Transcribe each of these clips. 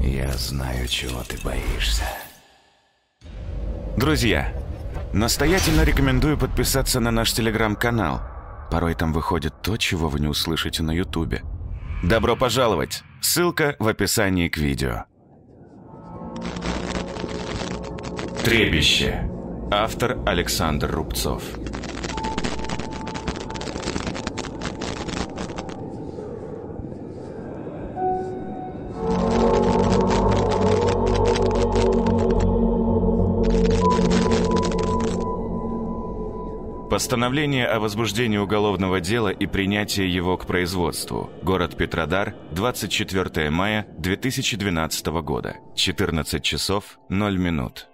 Я знаю, чего ты боишься. Друзья, настоятельно рекомендую подписаться на наш телеграм-канал. Порой там выходит то, чего вы не услышите на ютубе. Добро пожаловать! Ссылка в описании к видео. Требище. Автор Александр Рубцов. Постановление о возбуждении уголовного дела и принятии его к производству. Город Петродар, 24 мая 2012 года. 14 часов 0 минут.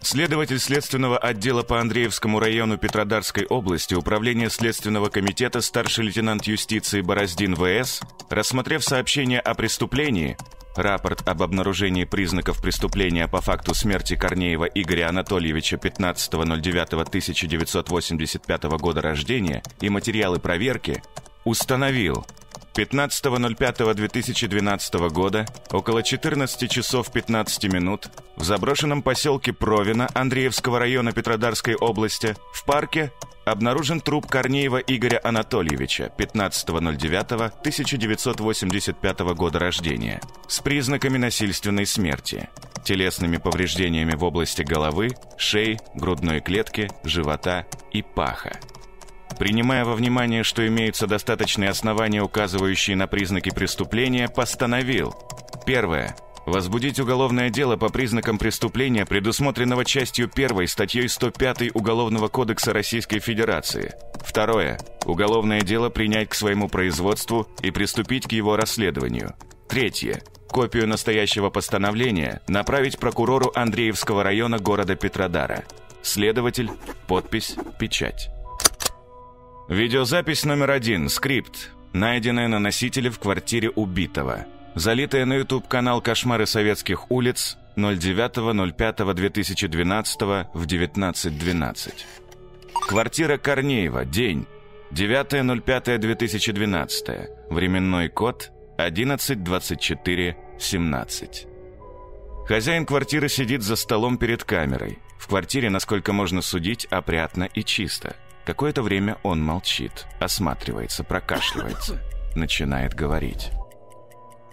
Следователь Следственного отдела по Андреевскому району Петродарской области Управления Следственного комитета старший лейтенант юстиции Бороздин В.С., рассмотрев сообщение о преступлении, рапорт об обнаружении признаков преступления по факту смерти Корнеева Игоря Анатольевича 15.09.1985 года рождения и материалы проверки, установил, 15.05.2012 года, около 14 часов 15 минут, в заброшенном поселке Провина Андреевского района Петродарской области, в парке, обнаружен труп Корнеева Игоря Анатольевича, 15.09.1985 года рождения, с признаками насильственной смерти, телесными повреждениями в области головы, шеи, грудной клетки, живота и паха. Принимая во внимание, что имеются достаточные основания, указывающие на признаки преступления, постановил. Первое. Возбудить уголовное дело по признакам преступления, предусмотренного частью 1 статьей 105 Уголовного кодекса Российской Федерации. Второе. Уголовное дело принять к своему производству и приступить к его расследованию. Третье. Копию настоящего постановления направить прокурору Андреевского района города Петродара. Следователь, подпись, печать. Видеозапись номер один. Скрипт. Найденная на носителе в квартире убитого. Залитая на YouTube-канал «Кошмары советских улиц» 09.05.2012 в 19.12. Квартира Корнеева. День. 9.05.2012. Временной код 11.24.17. Хозяин квартиры сидит за столом перед камерой. В квартире, насколько можно судить, опрятно и чисто. Какое-то время он молчит, осматривается, прокашливается, начинает говорить.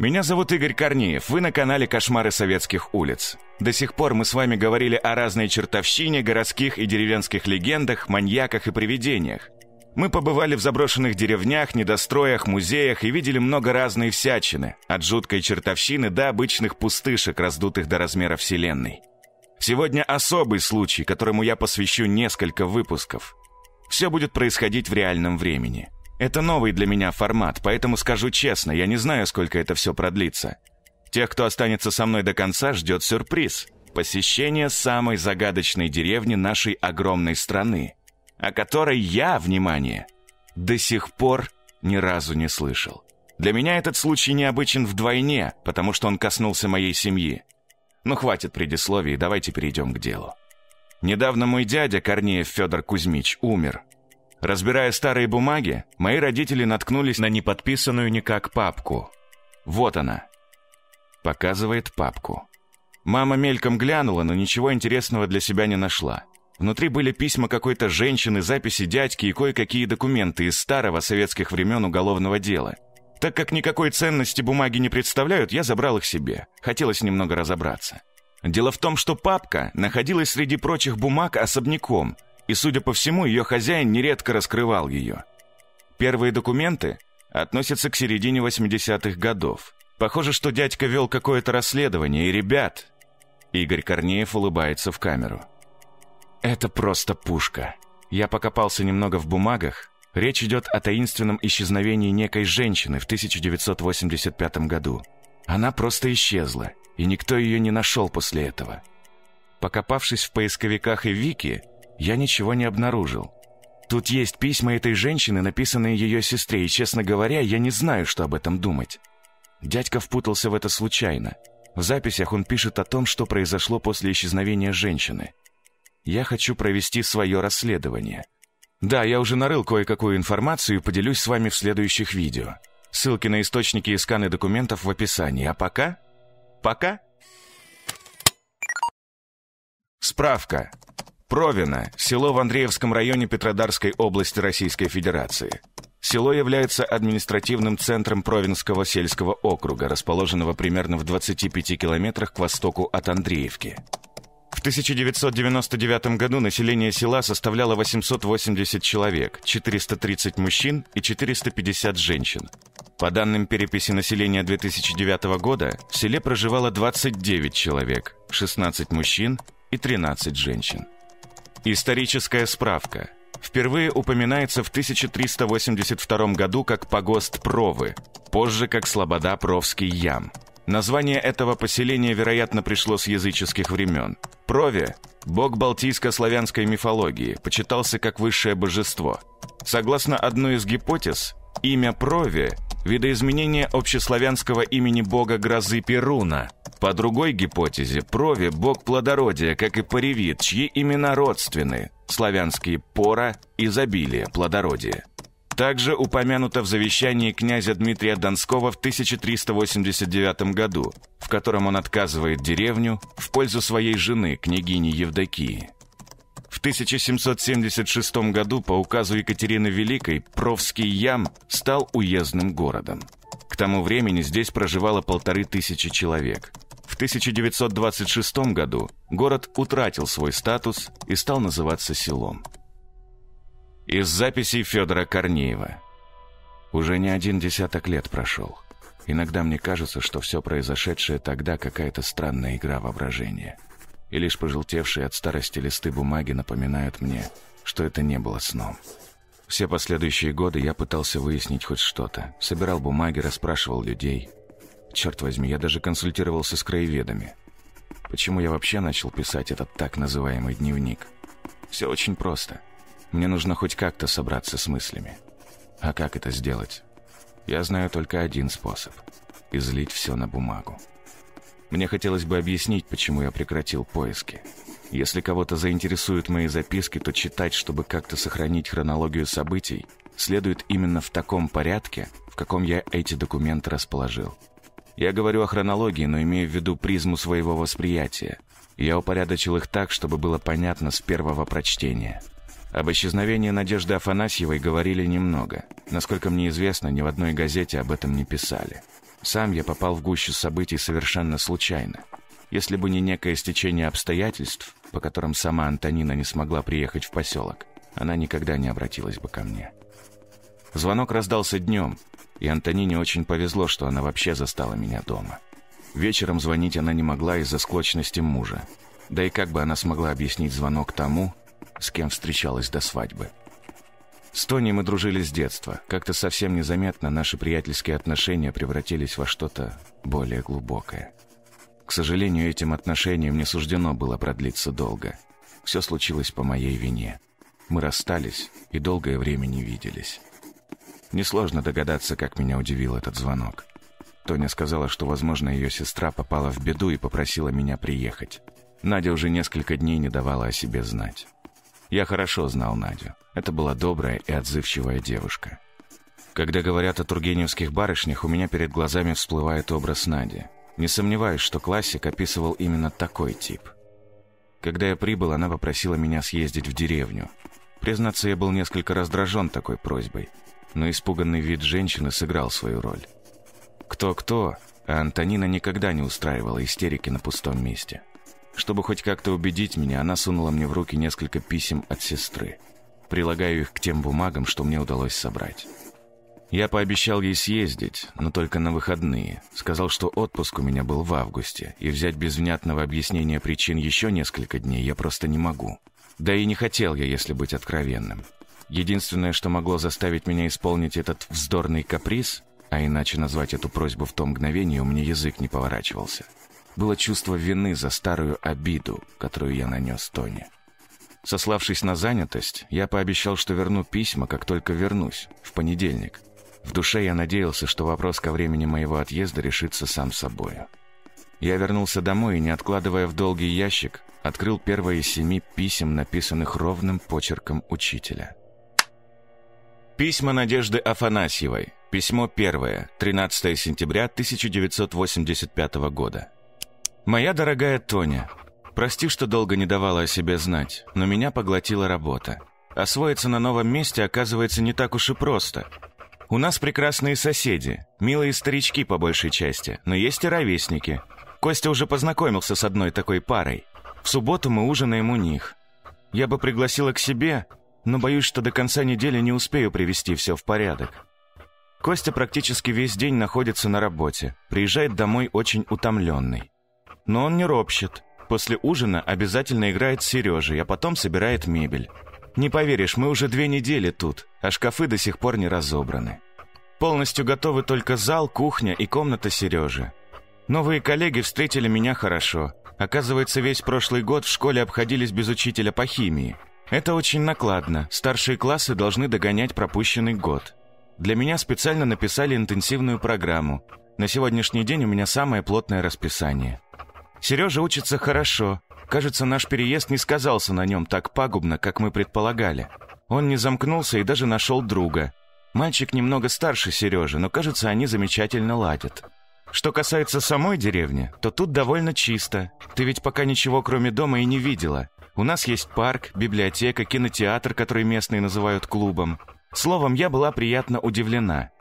«Меня зовут Игорь Корнеев, вы на канале «Кошмары советских улиц». До сих пор мы с вами говорили о разной чертовщине, городских и деревенских легендах, маньяках и привидениях. Мы побывали в заброшенных деревнях, недостроях, музеях и видели много разной всячины, от жуткой чертовщины до обычных пустышек, раздутых до размера Вселенной. Сегодня особый случай, которому я посвящу несколько выпусков. Все будет происходить в реальном времени. Это новый для меня формат, поэтому скажу честно, я не знаю, сколько это все продлится. Тех, кто останется со мной до конца, ждет сюрприз. Посещение самой загадочной деревни нашей огромной страны, о которой я, внимание, до сих пор ни разу не слышал. Для меня этот случай необычен вдвойне, потому что он коснулся моей семьи. Ну, хватит предисловий, давайте перейдем к делу. Недавно мой дядя, Корнеев Федор Кузьмич, умер. Разбирая старые бумаги, мои родители наткнулись на неподписанную никак папку. Вот она. Показывает папку. Мама мельком глянула, но ничего интересного для себя не нашла. Внутри были письма какой-то женщины, записи дядьки и кое-какие документы из старого советских времен уголовного дела. Так как никакой ценности бумаги не представляют, я забрал их себе. Хотелось немного разобраться. Дело в том, что папка находилась среди прочих бумаг особняком, и, судя по всему, ее хозяин нередко раскрывал ее. Первые документы относятся к середине 80-х годов. Похоже, что дядька вел какое-то расследование, и ребят... Игорь Корнеев улыбается в камеру. Это просто пушка. Я покопался немного в бумагах. Речь идет о таинственном исчезновении некой женщины в 1985 году. Она просто исчезла и никто ее не нашел после этого. Покопавшись в поисковиках и Вики, я ничего не обнаружил. Тут есть письма этой женщины, написанные ее сестре, и, честно говоря, я не знаю, что об этом думать. Дядька впутался в это случайно. В записях он пишет о том, что произошло после исчезновения женщины. «Я хочу провести свое расследование. Да, я уже нарыл кое-какую информацию и поделюсь с вами в следующих видео. Ссылки на источники и сканы документов в описании. А пока... Пока... Справка. Провино – село в Андреевском районе Петродарской области Российской Федерации. Село является административным центром Провинского сельского округа, расположенного примерно в 25 километрах к востоку от Андреевки. В 1999 году население села составляло 880 человек, 430 мужчин и 450 женщин. По данным переписи населения 2009 года, в селе проживало 29 человек, 16 мужчин и 13 женщин. Историческая справка – впервые упоминается в 1382 году как погост Провы, позже как Слобода Провский Ям. Название этого поселения, вероятно, пришло с языческих времен. Прове, бог балтийско-славянской мифологии, почитался как высшее божество. Согласно одной из гипотез, имя Прове – видоизменение общеславянского имени бога грозы Перуна. По другой гипотезе, Прове – бог плодородия, как и Паревит, чьи имена родственны – славянские «пора», «изобилие», «плодородие». Также упомянуто в завещании князя Дмитрия Донского в 1389 году, в котором он отказывает деревню в пользу своей жены, княгини Евдокии. В 1776 году по указу Екатерины Великой Провский Ям стал уездным городом. К тому времени здесь проживало полторы тысячи человек. В 1926 году город утратил свой статус и стал называться селом. Из записей Федора Корнеева. Уже не один десяток лет прошел. Иногда мне кажется, что все произошедшее тогда какая-то странная игра воображения. И лишь пожелтевшие от старости листы бумаги напоминают мне, что это не было сном. Все последующие годы я пытался выяснить хоть что-то. Собирал бумаги, расспрашивал людей – Черт возьми, я даже консультировался с краеведами. Почему я вообще начал писать этот так называемый дневник? Все очень просто. Мне нужно хоть как-то собраться с мыслями. А как это сделать? Я знаю только один способ – излить все на бумагу. Мне хотелось бы объяснить, почему я прекратил поиски. Если кого-то заинтересуют мои записки, то читать, чтобы как-то сохранить хронологию событий, следует именно в таком порядке, в каком я эти документы расположил. Я говорю о хронологии, но имею в виду призму своего восприятия. Я упорядочил их так, чтобы было понятно с первого прочтения. Об исчезновении Надежды Афанасьевой говорили немного. Насколько мне известно, ни в одной газете об этом не писали. Сам я попал в гущу событий совершенно случайно. Если бы не некое стечение обстоятельств, по которым сама Антонина не смогла приехать в поселок, она никогда не обратилась бы ко мне. Звонок раздался днем, и Антонине очень повезло, что она вообще застала меня дома. Вечером звонить она не могла из-за склочности мужа. Да и как бы она смогла объяснить звонок тому, с кем встречалась до свадьбы. С Тони мы дружили с детства. Как-то совсем незаметно наши приятельские отношения превратились во что-то более глубокое. К сожалению, этим отношениям не суждено было продлиться долго. Все случилось по моей вине. Мы расстались и долгое время не виделись. Несложно догадаться, как меня удивил этот звонок. Тоня сказала, что, возможно, ее сестра попала в беду и попросила меня приехать. Надя уже несколько дней не давала о себе знать. Я хорошо знал Надю. Это была добрая и отзывчивая девушка. Когда говорят о тургеневских барышнях, у меня перед глазами всплывает образ Нади. Не сомневаюсь, что классик описывал именно такой тип. Когда я прибыл, она попросила меня съездить в деревню. Признаться, я был несколько раздражен такой просьбой – но испуганный вид женщины сыграл свою роль. Кто-кто, а Антонина никогда не устраивала истерики на пустом месте. Чтобы хоть как-то убедить меня, она сунула мне в руки несколько писем от сестры. Прилагаю их к тем бумагам, что мне удалось собрать. Я пообещал ей съездить, но только на выходные. Сказал, что отпуск у меня был в августе, и взять без внятного объяснения причин еще несколько дней я просто не могу. Да и не хотел я, если быть откровенным. Единственное, что могло заставить меня исполнить этот вздорный каприз, а иначе назвать эту просьбу в том мгновении у меня язык не поворачивался, было чувство вины за старую обиду, которую я нанес Тоне. Сославшись на занятость, я пообещал, что верну письма, как только вернусь, в понедельник. В душе я надеялся, что вопрос ко времени моего отъезда решится сам собою. Я вернулся домой и, не откладывая в долгий ящик, открыл первое из семи писем, написанных ровным почерком учителя. Письма Надежды Афанасьевой. Письмо первое. 13 сентября 1985 года. «Моя дорогая Тоня, прости, что долго не давала о себе знать, но меня поглотила работа. Освоиться на новом месте оказывается не так уж и просто. У нас прекрасные соседи, милые старички по большей части, но есть и ровесники. Костя уже познакомился с одной такой парой. В субботу мы ужинаем у них. Я бы пригласила к себе, но боюсь, что до конца недели не успею привести все в порядок. Костя практически весь день находится на работе, приезжает домой очень утомленный. Но он не ропщет. После ужина обязательно играет с Сережей, а потом собирает мебель. Не поверишь, мы уже две недели тут, а шкафы до сих пор не разобраны. Полностью готовы только зал, кухня и комната Сережи. Новые коллеги встретили меня хорошо. Оказывается, весь прошлый год в школе обходились без учителя по химии. Это очень накладно. Старшие классы должны догонять пропущенный год. Для меня специально написали интенсивную программу. На сегодняшний день у меня самое плотное расписание. Сережа учится хорошо. Кажется, наш переезд не сказался на нем так пагубно, как мы предполагали. Он не замкнулся и даже нашел друга. Мальчик немного старше Сережи, но, кажется, они замечательно ладят. Что касается самой деревни, то тут довольно чисто. Ты ведь пока ничего кроме дома и не видела. У нас есть парк, библиотека, кинотеатр, который местные называют клубом. Словом, я была приятно удивлена.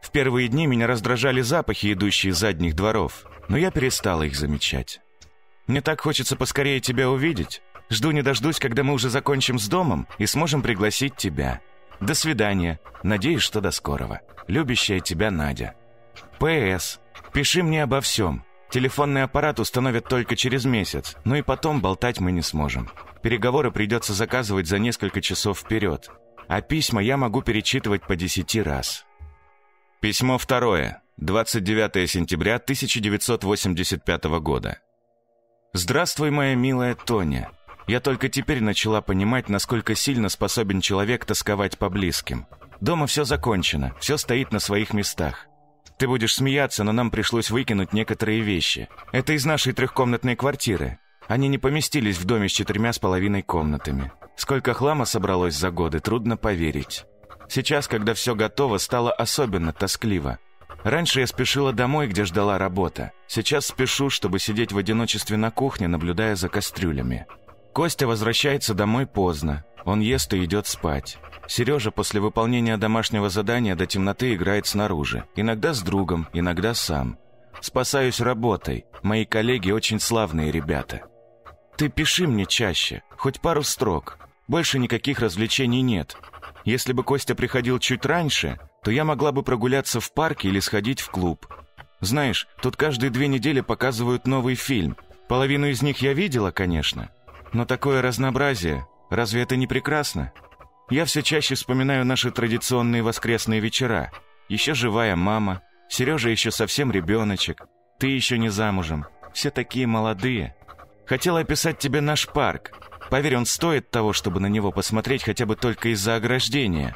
В первые дни меня раздражали запахи, идущие из задних дворов, но я перестала их замечать. Мне так хочется поскорее тебя увидеть. Жду не дождусь, когда мы уже закончим с домом и сможем пригласить тебя. До свидания. Надеюсь, что до скорого. Любящая тебя Надя. П.С. Пиши мне обо всем. Телефонный аппарат установят только через месяц, но и потом болтать мы не сможем. Переговоры придется заказывать за несколько часов вперед, а письма я могу перечитывать по десяти раз. Письмо второе. 29 сентября 1985 года. «Здравствуй, моя милая Тоня. Я только теперь начала понимать, насколько сильно способен человек тосковать по близким. Дома все закончено, все стоит на своих местах. Ты будешь смеяться, но нам пришлось выкинуть некоторые вещи. Это из нашей трехкомнатной квартиры. Они не поместились в доме с четырьмя с половиной комнатами. Сколько хлама собралось за годы, трудно поверить. Сейчас, когда все готово, стало особенно тоскливо. Раньше я спешила домой, где ждала работа. Сейчас спешу, чтобы сидеть в одиночестве на кухне, наблюдая за кастрюлями. Костя возвращается домой поздно. Он ест и идет спать. Сережа после выполнения домашнего задания до темноты играет снаружи. Иногда с другом, иногда сам. Спасаюсь работой. Мои коллеги очень славные ребята. Ты пиши мне чаще, хоть пару строк. Больше никаких развлечений нет. Если бы Костя приходил чуть раньше, то я могла бы прогуляться в парке или сходить в клуб. Знаешь, тут каждые две недели показывают новый фильм. Половину из них я видела, конечно. Но такое разнообразие, разве это не прекрасно? Я все чаще вспоминаю наши традиционные воскресные вечера. Еще живая мама, Сережа еще совсем ребеночек, ты еще не замужем. Все такие молодые. Хотела описать тебе наш парк. Поверь, он стоит того, чтобы на него посмотреть хотя бы только из-за ограждения.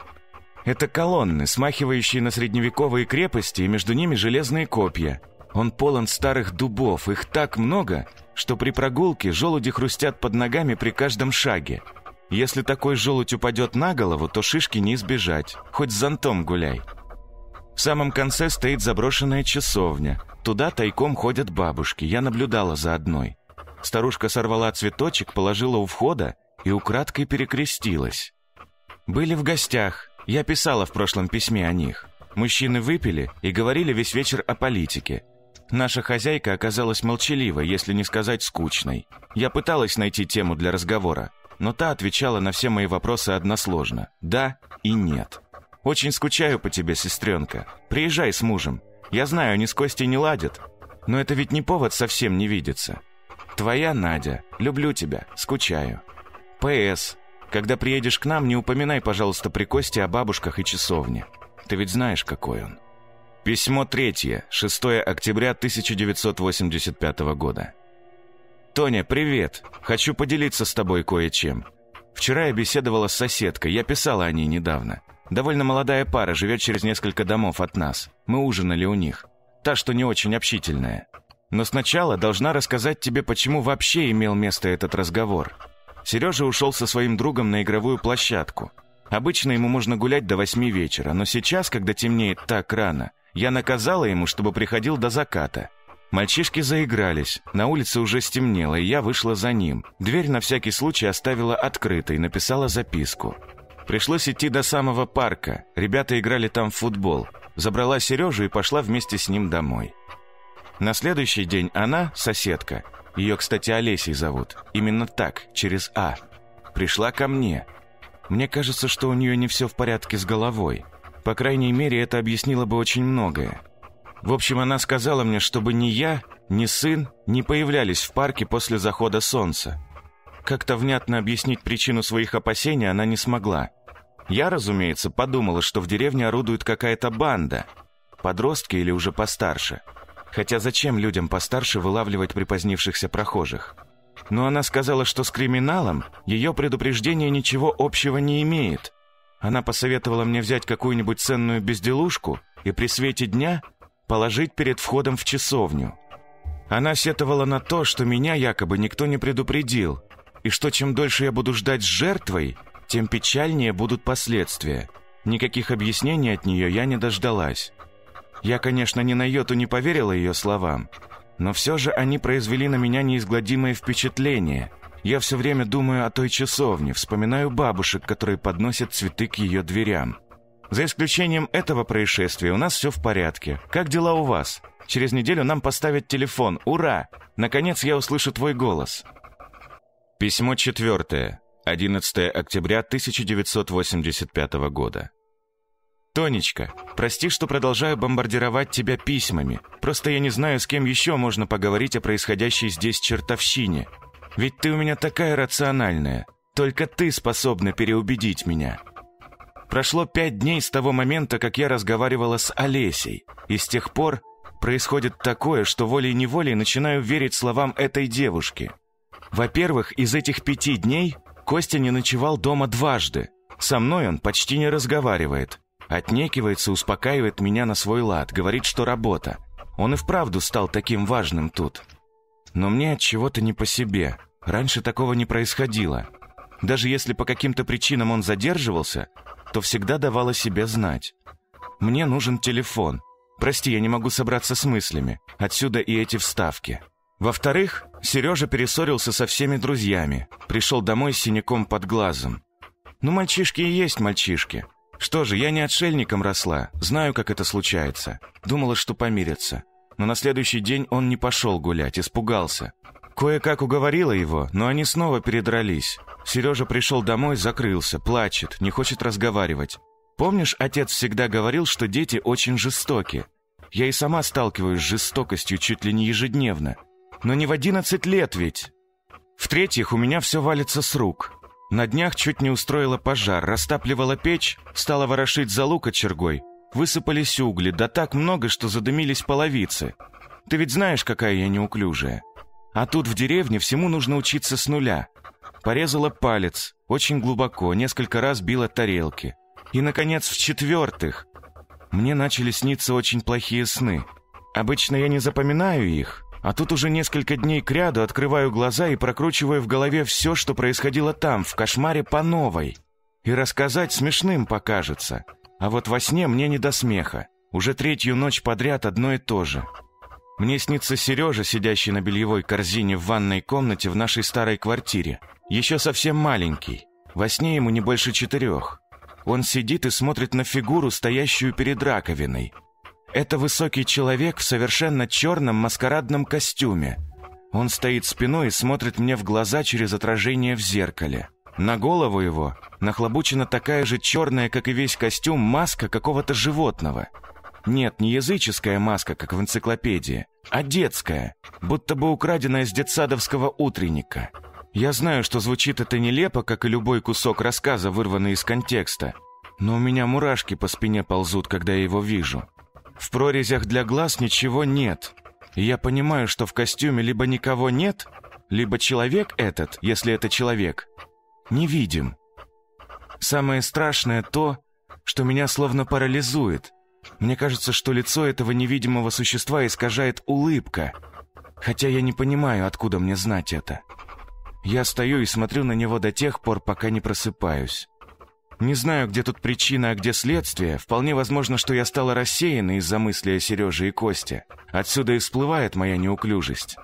Это колонны, смахивающие на средневековые крепости, и между ними железные копья. Он полон старых дубов, их так много, что при прогулке желуди хрустят под ногами при каждом шаге. Если такой желудь упадет на голову, то шишки не избежать, хоть с зонтом гуляй. В самом конце стоит заброшенная часовня. Туда тайком ходят бабушки, я наблюдала за одной. Старушка сорвала цветочек, положила у входа и украдкой перекрестилась. Были в гостях, я писала в прошлом письме о них. Мужчины выпили и говорили весь вечер о политике. Наша хозяйка оказалась молчаливой, если не сказать скучной. Я пыталась найти тему для разговора, но та отвечала на все мои вопросы односложно. Да и нет. Очень скучаю по тебе, сестренка. Приезжай с мужем. Я знаю, они с Костей не ладят. Но это ведь не повод совсем не видеться. Твоя Надя. Люблю тебя. Скучаю. П.С. Когда приедешь к нам, не упоминай, пожалуйста, при Косте о бабушках и часовне. Ты ведь знаешь, какой он. Письмо третье. 6 октября 1985 года. «Тоня, привет! Хочу поделиться с тобой кое-чем. Вчера я беседовала с соседкой, я писала о ней недавно. Довольно молодая пара, живет через несколько домов от нас. Мы ужинали у них. Та, что не очень общительная. Но сначала должна рассказать тебе, почему вообще имел место этот разговор. Сережа ушел со своим другом на игровую площадку. Обычно ему можно гулять до восьми вечера, но сейчас, когда темнеет так рано, я наказала ему, чтобы приходил до заката. Мальчишки заигрались, на улице уже стемнело, и я вышла за ним. Дверь на всякий случай оставила открытой, написала записку. Пришлось идти до самого парка, ребята играли там в футбол. Забрала Сережу и пошла вместе с ним домой. На следующий день она, соседка, ее, кстати, Олесей зовут, именно так, через А, пришла ко мне. Мне кажется, что у нее не все в порядке с головой. По крайней мере, это объяснило бы очень многое. В общем, она сказала мне, чтобы ни я, ни сын не появлялись в парке после захода солнца. Как-то внятно объяснить причину своих опасений она не смогла. Я, разумеется, подумала, что в деревне орудует какая-то банда. Подростки или уже постарше – Хотя зачем людям постарше вылавливать припозднившихся прохожих? Но она сказала, что с криминалом ее предупреждение ничего общего не имеет. Она посоветовала мне взять какую-нибудь ценную безделушку и при свете дня положить перед входом в часовню. Она сетовала на то, что меня якобы никто не предупредил, и что чем дольше я буду ждать с жертвой, тем печальнее будут последствия. Никаких объяснений от нее я не дождалась. Я, конечно, ни на йоту не поверила ее словам, но все же они произвели на меня неизгладимое впечатление. Я все время думаю о той часовне, вспоминаю бабушек, которые подносят цветы к ее дверям. За исключением этого происшествия у нас все в порядке. Как дела у вас? Через неделю нам поставят телефон. Ура! Наконец я услышу твой голос. Письмо четвертое. 11 октября 1985 года. «Тонечка, прости, что продолжаю бомбардировать тебя письмами. Просто я не знаю, с кем еще можно поговорить о происходящей здесь чертовщине. Ведь ты у меня такая рациональная. Только ты способна переубедить меня». Прошло пять дней с того момента, как я разговаривала с Олесей, и с тех пор происходит такое, что волей-неволей начинаю верить словам этой девушки. Во-первых, из этих пяти дней Костя не ночевал дома дважды. Со мной он почти не разговаривает. Отнекивается, успокаивает меня на свой лад, говорит, что работа. Он и вправду стал таким важным тут. Но мне от чего-то не по себе. Раньше такого не происходило. Даже если по каким-то причинам он задерживался, то всегда давал о себе знать. Мне нужен телефон. Прости, я не могу собраться с мыслями. Отсюда и эти вставки. Во-вторых, Сережа перессорился со всеми друзьями. Пришел домой с синяком под глазом. Ну, мальчишки и есть мальчишки. Что же, я не отшельником росла, знаю, как это случается. Думала, что помирятся. Но на следующий день он не пошел гулять, испугался. Кое-как уговорила его, но они снова передрались. Сережа пришел домой, закрылся, плачет, не хочет разговаривать. Помнишь, отец всегда говорил, что дети очень жестоки? Я и сама сталкиваюсь с жестокостью чуть ли не ежедневно. Но не в одиннадцать лет ведь. В-третьих, у меня все валится с рук. На днях чуть не устроила пожар, растапливала печь, стала ворошить залу кочергой. Высыпались угли, да так много, что задымились половицы. Ты ведь знаешь, какая я неуклюжая. А тут в деревне всему нужно учиться с нуля. Порезала палец, очень глубоко, несколько раз била тарелки. И, наконец, в-четвертых, мне начали сниться очень плохие сны. Обычно я не запоминаю их, а тут уже несколько дней кряду открываю глаза и прокручиваю в голове все, что происходило там, в кошмаре по новой. И рассказать смешным покажется. А вот во сне мне не до смеха. Уже третью ночь подряд одно и то же. Мне снится Сережа, сидящий на бельевой корзине в ванной комнате в нашей старой квартире. Еще совсем маленький. Во сне ему не больше четырех. Он сидит и смотрит на фигуру, стоящую перед раковиной. Это высокий человек в совершенно черном маскарадном костюме. Он стоит спиной и смотрит мне в глаза через отражение в зеркале. На голову его нахлобучена такая же черная, как и весь костюм, маска какого-то животного. Нет, не языческая маска, как в энциклопедии, а детская, будто бы украденная с детсадовского утренника. Я знаю, что звучит это нелепо, как и любой кусок рассказа, вырванный из контекста, но у меня мурашки по спине ползут, когда я его вижу. В прорезях для глаз ничего нет. Я понимаю, что в костюме либо никого нет, либо человек этот, если это человек, невидим. Самое страшное то, что меня словно парализует. Мне кажется, что лицо этого невидимого существа искажает улыбка. Хотя я не понимаю, откуда мне знать это. Я стою и смотрю на него до тех пор, пока не просыпаюсь. Не знаю, где тут причина, а где следствие. Вполне возможно, что я стала рассеянной из-за мысли о Сереже и Косте. Отсюда и всплывает моя неуклюжесть.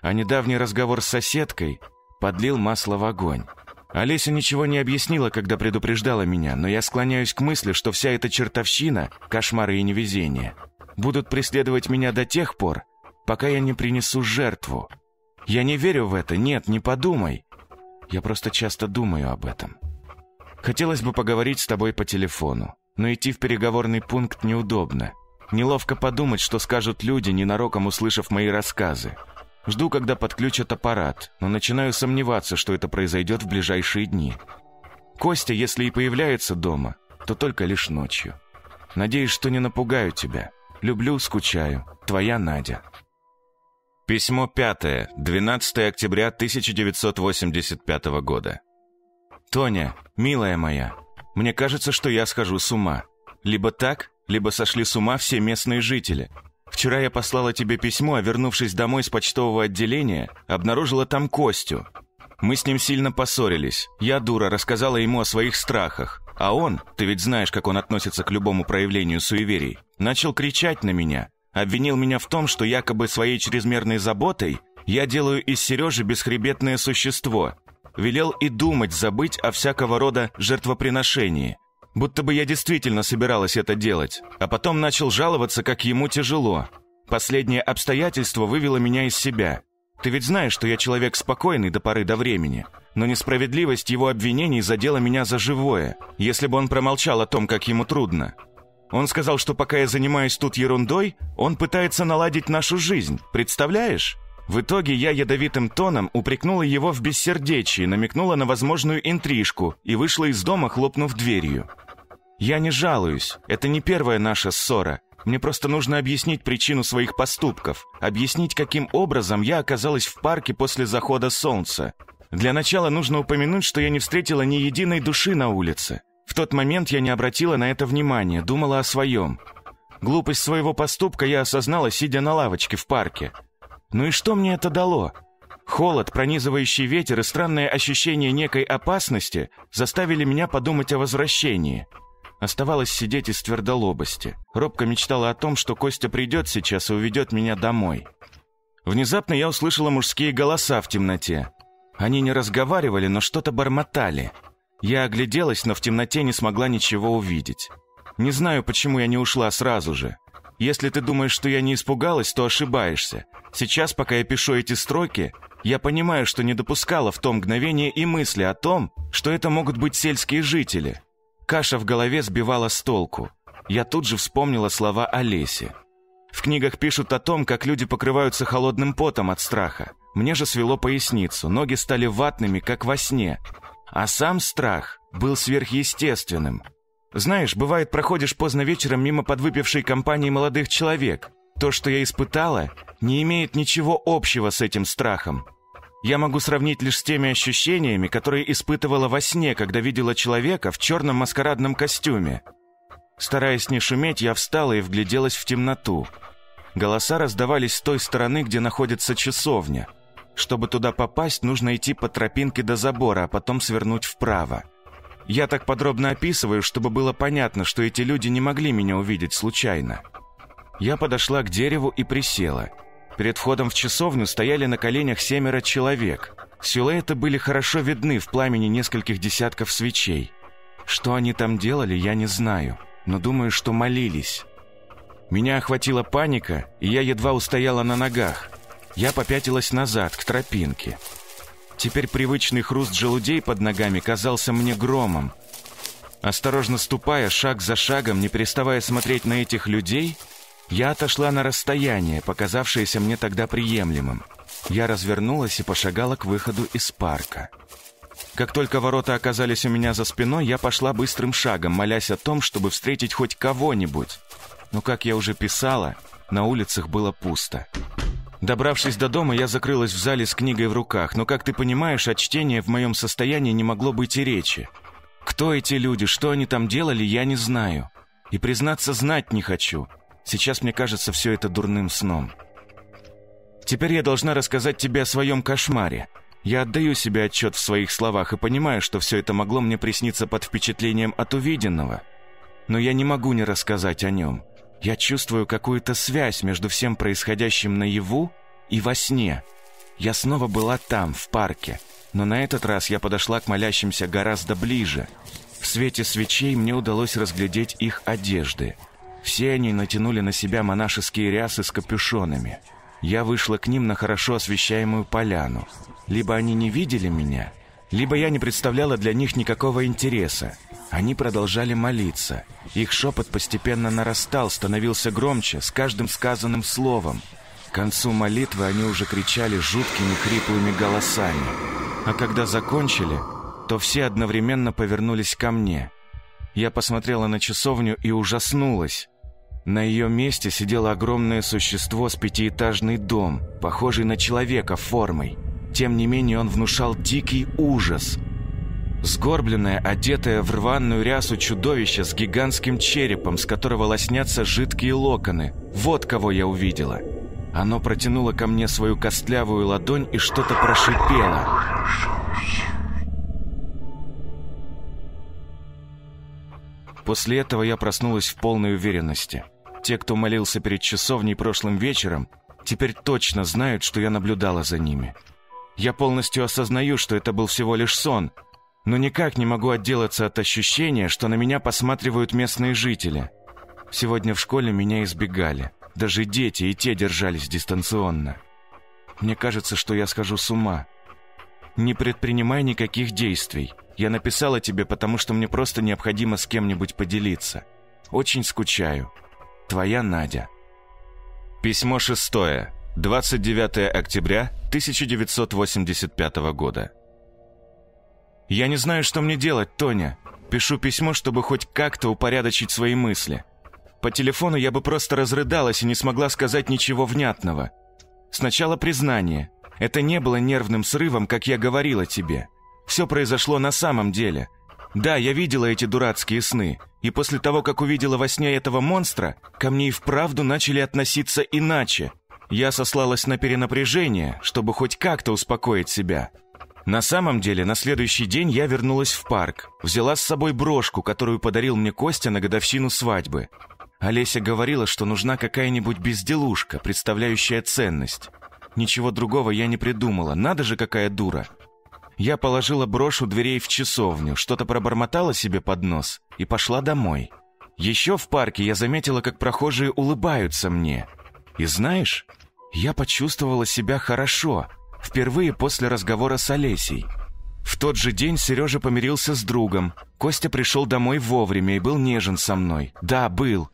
А недавний разговор с соседкой подлил масло в огонь. Олеся ничего не объяснила, когда предупреждала меня, но я склоняюсь к мысли, что вся эта чертовщина, кошмары и невезение, будут преследовать меня до тех пор, пока я не принесу жертву. Я не верю в это, нет, не подумай. Я просто часто думаю об этом. Хотелось бы поговорить с тобой по телефону, но идти в переговорный пункт неудобно. Неловко подумать, что скажут люди, ненароком услышав мои рассказы. Жду, когда подключат аппарат, но начинаю сомневаться, что это произойдет в ближайшие дни. Костя, если и появляется дома, то только лишь ночью. Надеюсь, что не напугаю тебя. Люблю, скучаю. Твоя Надя. Письмо пятое, 12 октября 1985 года. «Тоня, милая моя, мне кажется, что я схожу с ума. Либо так, либо сошли с ума все местные жители. Вчера я послала тебе письмо, а вернувшись домой с почтового отделения, обнаружила там Костю. Мы с ним сильно поссорились. Я, дура, рассказала ему о своих страхах. А он, ты ведь знаешь, как он относится к любому проявлению суеверий, начал кричать на меня. Обвинил меня в том, что якобы своей чрезмерной заботой я делаю из Сережи бесхребетное существо, велел и думать забыть о всякого рода жертвоприношении. Будто бы я действительно собиралась это делать, а потом начал жаловаться, как ему тяжело. Последнее обстоятельство вывело меня из себя. Ты ведь знаешь, что я человек спокойный до поры до времени, но несправедливость его обвинений задела меня за живое, если бы он промолчал о том, как ему трудно. Он сказал, что пока я занимаюсь тут ерундой, он пытается наладить нашу жизнь, представляешь? В итоге я ядовитым тоном упрекнула его в бессердечии, намекнула на возможную интрижку и вышла из дома, хлопнув дверью. Я не жалуюсь, это не первая наша ссора. Мне просто нужно объяснить причину своих поступков, объяснить, каким образом я оказалась в парке после захода солнца. Для начала нужно упомянуть, что я не встретила ни единой души на улице. В тот момент я не обратила на это внимания, думала о своем. Глупость своего поступка я осознала, сидя на лавочке в парке. Ну и что мне это дало? Холод, пронизывающий ветер и странное ощущение некой опасности заставили меня подумать о возвращении. Оставалось сидеть из твердолобости. Робко мечтала о том, что Костя придет сейчас и уведет меня домой. Внезапно я услышала мужские голоса в темноте. Они не разговаривали, но что-то бормотали. Я огляделась, но в темноте не смогла ничего увидеть. Не знаю, почему я не ушла сразу же. Если ты думаешь, что я не испугалась, то ошибаешься. Сейчас, пока я пишу эти строки, я понимаю, что не допускала в том мгновение и мысли о том, что это могут быть сельские жители. Каша в голове сбивала с толку. Я тут же вспомнила слова Олеси. В книгах пишут о том, как люди покрываются холодным потом от страха. Мне же свело поясницу, ноги стали ватными, как во сне. А сам страх был сверхъестественным. Знаешь, бывает, проходишь поздно вечером мимо подвыпившей компании молодых человек. То, что я испытала, не имеет ничего общего с этим страхом. Я могу сравнить лишь с теми ощущениями, которые испытывала во сне, когда видела человека в черном маскарадном костюме. Стараясь не шуметь, я встала и вгляделась в темноту. Голоса раздавались с той стороны, где находится часовня. Чтобы туда попасть, нужно идти по тропинке до забора, а потом свернуть вправо. Я так подробно описываю, чтобы было понятно, что эти люди не могли меня увидеть случайно. Я подошла к дереву и присела. Перед входом в часовню стояли на коленях семеро человек. Силуэты были хорошо видны в пламени нескольких десятков свечей. Что они там делали, я не знаю, но думаю, что молились. Меня охватила паника, и я едва устояла на ногах. Я попятилась назад, к тропинке. Теперь привычный хруст желудей под ногами казался мне громом. Осторожно ступая, шаг за шагом, не переставая смотреть на этих людей, я отошла на расстояние, показавшееся мне тогда приемлемым. Я развернулась и пошагала к выходу из парка. Как только ворота оказались у меня за спиной, я пошла быстрым шагом, молясь о том, чтобы встретить хоть кого-нибудь. Но, как я уже писала, на улицах было пусто. Добравшись до дома, я закрылась в зале с книгой в руках, но, как ты понимаешь, от чтения в моем состоянии не могло быть и речи. Кто эти люди, что они там делали, я не знаю. И, признаться, знать не хочу. Сейчас мне кажется все это дурным сном. Теперь я должна рассказать тебе о своем кошмаре. Я отдаю себе отчет в своих словах и понимаю, что все это могло мне присниться под впечатлением от увиденного. Но я не могу не рассказать о нем. Я чувствую какую-то связь между всем происходящим наяву и во сне. Я снова была там, в парке, но на этот раз я подошла к молящимся гораздо ближе. В свете свечей мне удалось разглядеть их одежды. Все они натянули на себя монашеские рясы с капюшонами. Я вышла к ним на хорошо освещаемую поляну. Либо они не видели меня, либо я не представляла для них никакого интереса. Они продолжали молиться. Их шепот постепенно нарастал, становился громче, с каждым сказанным словом. К концу молитвы они уже кричали жуткими хриплыми голосами. А когда закончили, то все одновременно повернулись ко мне. Я посмотрела на часовню и ужаснулась. На ее месте сидело огромное существо с пятиэтажный дом, похожий на человека формой. Тем не менее он внушал дикий ужас. Сгорбленное, одетое в рваную рясу чудовище с гигантским черепом, с которого лоснятся жидкие локоны. Вот кого я увидела. Оно протянуло ко мне свою костлявую ладонь и что-то прошипело. После этого я проснулась в полной уверенности. Те, кто молился перед часовней прошлым вечером, теперь точно знают, что я наблюдала за ними. Я полностью осознаю, что это был всего лишь сон, но никак не могу отделаться от ощущения, что на меня посматривают местные жители. Сегодня в школе меня избегали. Даже дети и те держались дистанционно. Мне кажется, что я схожу с ума. Не предпринимай никаких действий. Я написала тебе, потому что мне просто необходимо с кем-нибудь поделиться. Очень скучаю. Твоя Надя. Письмо шестое. 29 октября 1985 года. Я не знаю, что мне делать, Тоня. Пишу письмо, чтобы хоть как-то упорядочить свои мысли. По телефону я бы просто разрыдалась и не смогла сказать ничего внятного. Сначала признание. Это не было нервным срывом, как я говорила тебе. Все произошло на самом деле. Да, я видела эти дурацкие сны, и после того, как увидела во сне этого монстра, ко мне и вправду начали относиться иначе. Я сослалась на перенапряжение, чтобы хоть как-то успокоить себя. На самом деле, на следующий день я вернулась в парк, взяла с собой брошку, которую подарил мне Костя на годовщину свадьбы. Олеся говорила, что нужна какая-нибудь безделушка, представляющая ценность. Ничего другого я не придумала, надо же какая дура. Я положила брошь у дверей в часовню, что-то пробормотала себе под нос и пошла домой. Еще в парке я заметила, как прохожие улыбаются мне. И знаешь, я почувствовала себя хорошо, впервые после разговора с Олесей. В тот же день Сережа помирился с другом. Костя пришел домой вовремя и был нежен со мной. Да, был.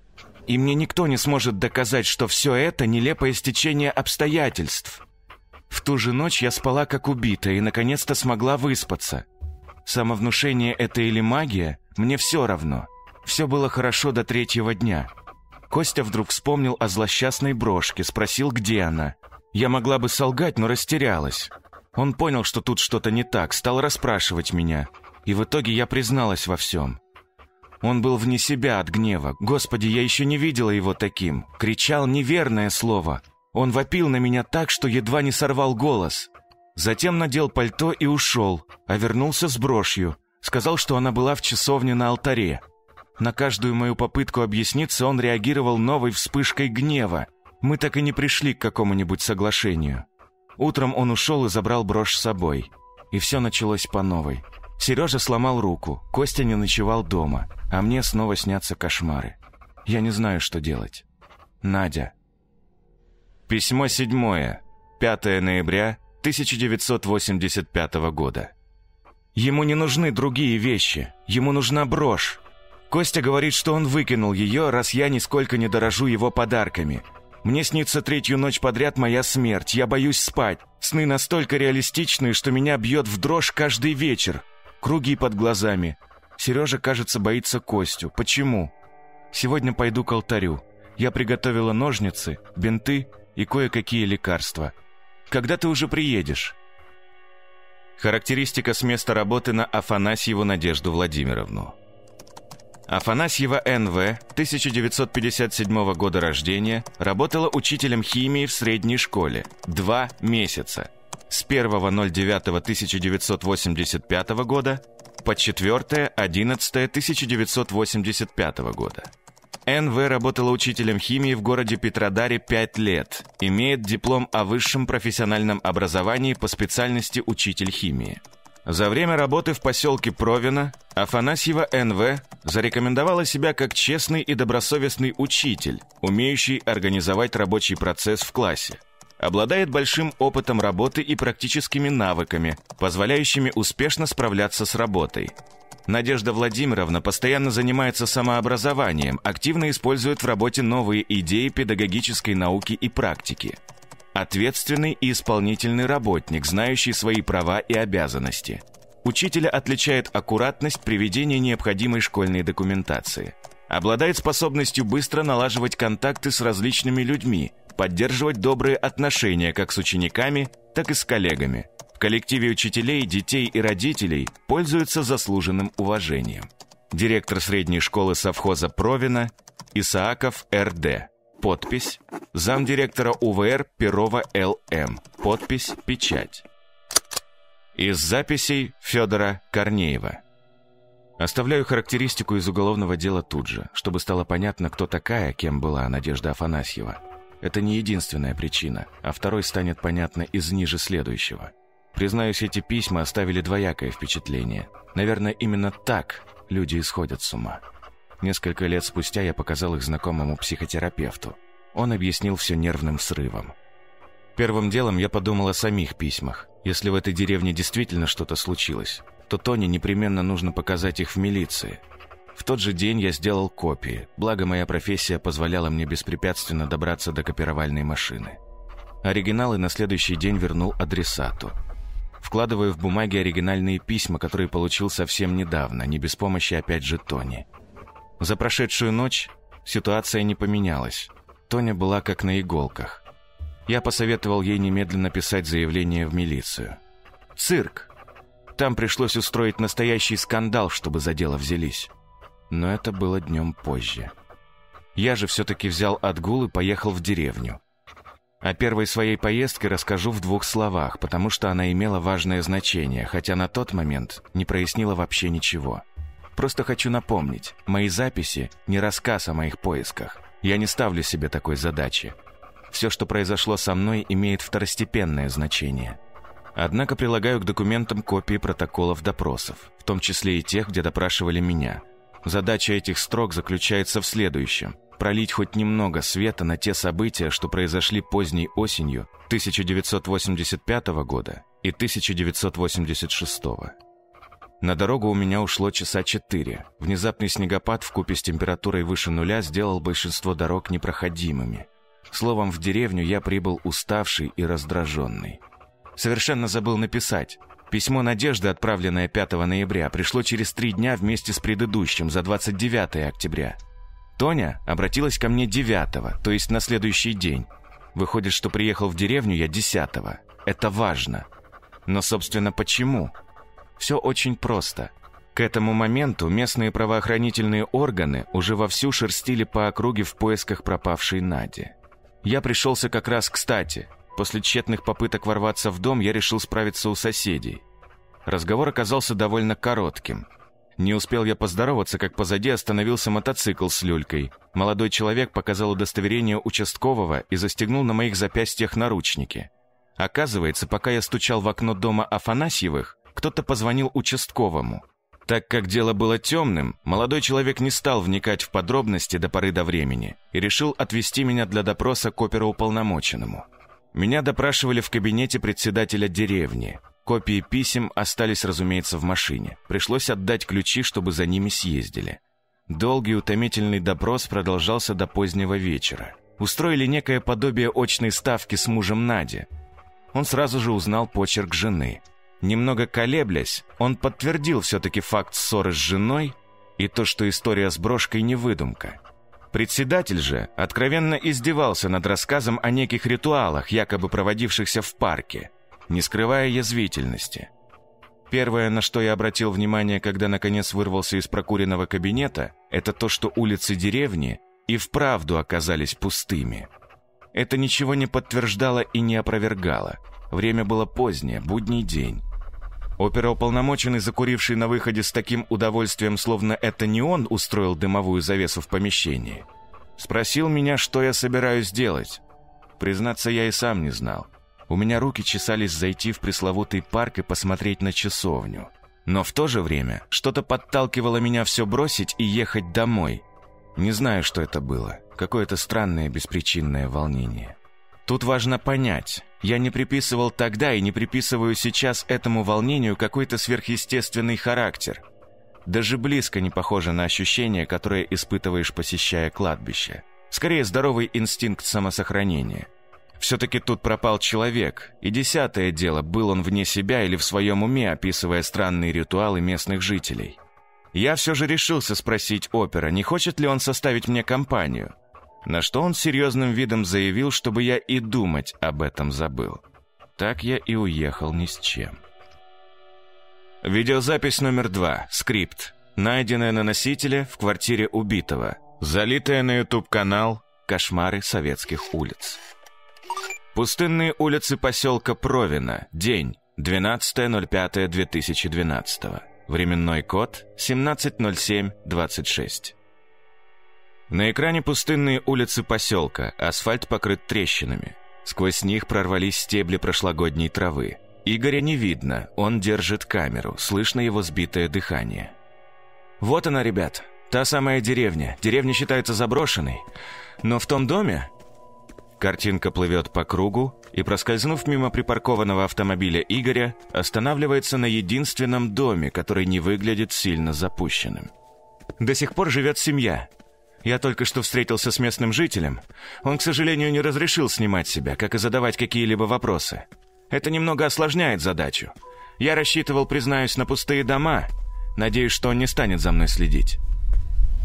И мне никто не сможет доказать, что все это нелепое стечение обстоятельств. В ту же ночь я спала как убитая и наконец-то смогла выспаться. Самовнушение это или магия, мне все равно. Все было хорошо до третьего дня. Костя вдруг вспомнил о злосчастной брошке, спросил, где она. Я могла бы солгать, но растерялась. Он понял, что тут что-то не так, стал расспрашивать меня. И в итоге я призналась во всем. Он был вне себя от гнева. Господи, я еще не видела его таким. Кричал неверное слово. Он вопил на меня так, что едва не сорвал голос. Затем надел пальто и ушел, а вернулся с брошью. Сказал, что она была в часовне на алтаре. На каждую мою попытку объясниться он реагировал новой вспышкой гнева. Мы так и не пришли к какому-нибудь соглашению. Утром он ушел и забрал брошь с собой. И все началось по новой. Сережа сломал руку, Костя не ночевал дома, а мне снова снятся кошмары. Я не знаю, что делать. Надя. Письмо седьмое. 5 ноября 1985 года. Ему не нужны другие вещи. Ему нужна брошь. Костя говорит, что он выкинул ее, раз я нисколько не дорожу его подарками. Мне снится третью ночь подряд моя смерть. Я боюсь спать. Сны настолько реалистичные, что меня бьет в дрожь каждый вечер. Круги под глазами. Сережа, кажется, боится Костю. Почему? Сегодня пойду к алтарю. Я приготовила ножницы, бинты и кое-какие лекарства. Когда ты уже приедешь? Характеристика с места работы на Афанасьеву Надежду Владимировну. Афанасьева НВ, 1957 года рождения, работала учителем химии в средней школе. Два месяца. С 1.09.1985 года по 4.11.1985 года. НВ работала учителем химии в городе Петродаре 5 лет, имеет диплом о высшем профессиональном образовании по специальности учитель химии. За время работы в поселке Провино Афанасьева НВ зарекомендовала себя как честный и добросовестный учитель, умеющий организовать рабочий процесс в классе. Обладает большим опытом работы и практическими навыками, позволяющими успешно справляться с работой. Надежда Владимировна постоянно занимается самообразованием, активно использует в работе новые идеи педагогической науки и практики. Ответственный и исполнительный работник, знающий свои права и обязанности. Учителя отличает аккуратность при ведении необходимой школьной документации. Обладает способностью быстро налаживать контакты с различными людьми, поддерживать добрые отношения как с учениками, так и с коллегами – в коллективе учителей, детей и родителей пользуются заслуженным уважением. Директор средней школы совхоза Провина Исааков Р.Д. Подпись. Замдиректора УВР Перова Л.М. Подпись «Печать». Из записей Федора Корнеева. Оставляю характеристику из уголовного дела тут же, чтобы стало понятно, кто такая, кем была Надежда Афанасьева. Это не единственная причина, а второй станет понятно из ниже следующего – Признаюсь, эти письма оставили двоякое впечатление. Наверное, именно так люди исходят с ума. Несколько лет спустя я показал их знакомому психотерапевту. Он объяснил все нервным срывом. Первым делом я подумал о самих письмах. Если в этой деревне действительно что-то случилось, то Тони непременно нужно показать их в милиции. В тот же день я сделал копии, благо моя профессия позволяла мне беспрепятственно добраться до копировальной машины. Оригиналы на следующий день вернул адресату – Вкладываю в бумаги оригинальные письма, которые получил совсем недавно, не без помощи опять же Тони. За прошедшую ночь ситуация не поменялась. Тоня была как на иголках. Я посоветовал ей немедленно писать заявление в милицию. Цирк. Там пришлось устроить настоящий скандал, чтобы за дело взялись. Но это было днем позже. Я же все-таки взял отгул и поехал в деревню. О первой своей поездке расскажу в двух словах, потому что она имела важное значение, хотя на тот момент не прояснила вообще ничего. Просто хочу напомнить, мои записи – не рассказ о моих поисках. Я не ставлю себе такой задачи. Все, что произошло со мной, имеет второстепенное значение. Однако прилагаю к документам копии протоколов допросов, в том числе и тех, где допрашивали меня. Задача этих строк заключается в следующем – пролить хоть немного света на те события, что произошли поздней осенью 1985 года и 1986. На дорогу у меня ушло часа четыре. Внезапный снегопад в купе с температурой выше нуля сделал большинство дорог непроходимыми. Словом, в деревню я прибыл уставший и раздраженный. Совершенно забыл написать. Письмо Надежды, отправленное 5 ноября, пришло через три дня вместе с предыдущим, за 29 октября. Тоня обратилась ко мне девятого, то есть на следующий день. Выходит, что приехал в деревню я десятого. Это важно. Но, собственно, почему? Все очень просто. К этому моменту местные правоохранительные органы уже вовсю шерстили по округе в поисках пропавшей Нади. Я пришелся как раз кстати. После тщетных попыток ворваться в дом я решил справиться у соседей. Разговор оказался довольно коротким. Не успел я поздороваться, как позади остановился мотоцикл с люлькой. Молодой человек показал удостоверение участкового и застегнул на моих запястьях наручники. Оказывается, пока я стучал в окно дома Афанасьевых, кто-то позвонил участковому. Так как дело было темным, молодой человек не стал вникать в подробности до поры до времени и решил отвезти меня для допроса к оперуполномоченному. Меня допрашивали в кабинете председателя деревни. Копии писем остались, разумеется, в машине. Пришлось отдать ключи, чтобы за ними съездили. Долгий утомительный допрос продолжался до позднего вечера. Устроили некое подобие очной ставки с мужем Нади. Он сразу же узнал почерк жены. Немного колеблясь, он подтвердил все-таки факт ссоры с женой и то, что история с брошкой не выдумка. Председатель же откровенно издевался над рассказом о неких ритуалах, якобы проводившихся в парке – не скрывая язвительности. Первое, на что я обратил внимание, когда наконец вырвался из прокуренного кабинета, это то, что улицы деревни и вправду оказались пустыми. Это ничего не подтверждало и не опровергало. Время было позднее, будний день. Оперуполномоченный, закуривший на выходе с таким удовольствием, словно это не он устроил дымовую завесу в помещении, спросил меня, что я собираюсь делать. Признаться, я и сам не знал. У меня руки чесались зайти в пресловутый парк и посмотреть на часовню. Но в то же время что-то подталкивало меня все бросить и ехать домой. Не знаю, что это было. Какое-то странное беспричинное волнение. Тут важно понять, я не приписывал тогда и не приписываю сейчас этому волнению какой-то сверхъестественный характер. Даже близко не похоже на ощущение, которое испытываешь, посещая кладбище. Скорее, здоровый инстинкт самосохранения. Все-таки тут пропал человек, и десятое дело, был он вне себя или в своем уме, описывая странные ритуалы местных жителей. Я все же решился спросить опера, не хочет ли он составить мне компанию – на что он серьезным видом заявил, чтобы я и думать об этом забыл. Так я и уехал ни с чем. Видеозапись номер два. Скрипт. Найденная на носителе в квартире убитого. Залитая на YouTube-канал «Кошмары советских улиц». Пустынные улицы поселка Провина. День. 12.05.2012. Временной код 170726. На экране пустынные улицы поселка, асфальт покрыт трещинами. Сквозь них прорвались стебли прошлогодней травы. Игоря не видно, он держит камеру, слышно его сбитое дыхание. «Вот она, ребят, та самая деревня. Деревня считается заброшенной. Но в том доме...» Картинка плывет по кругу и, проскользнув мимо припаркованного автомобиля Игоря, останавливается на единственном доме, который не выглядит сильно запущенным. До сих пор живет семья, я только что встретился с местным жителем. Он, к сожалению, не разрешил снимать себя, как и задавать какие-либо вопросы. Это немного осложняет задачу. Я рассчитывал, признаюсь, на пустые дома. Надеюсь, что он не станет за мной следить.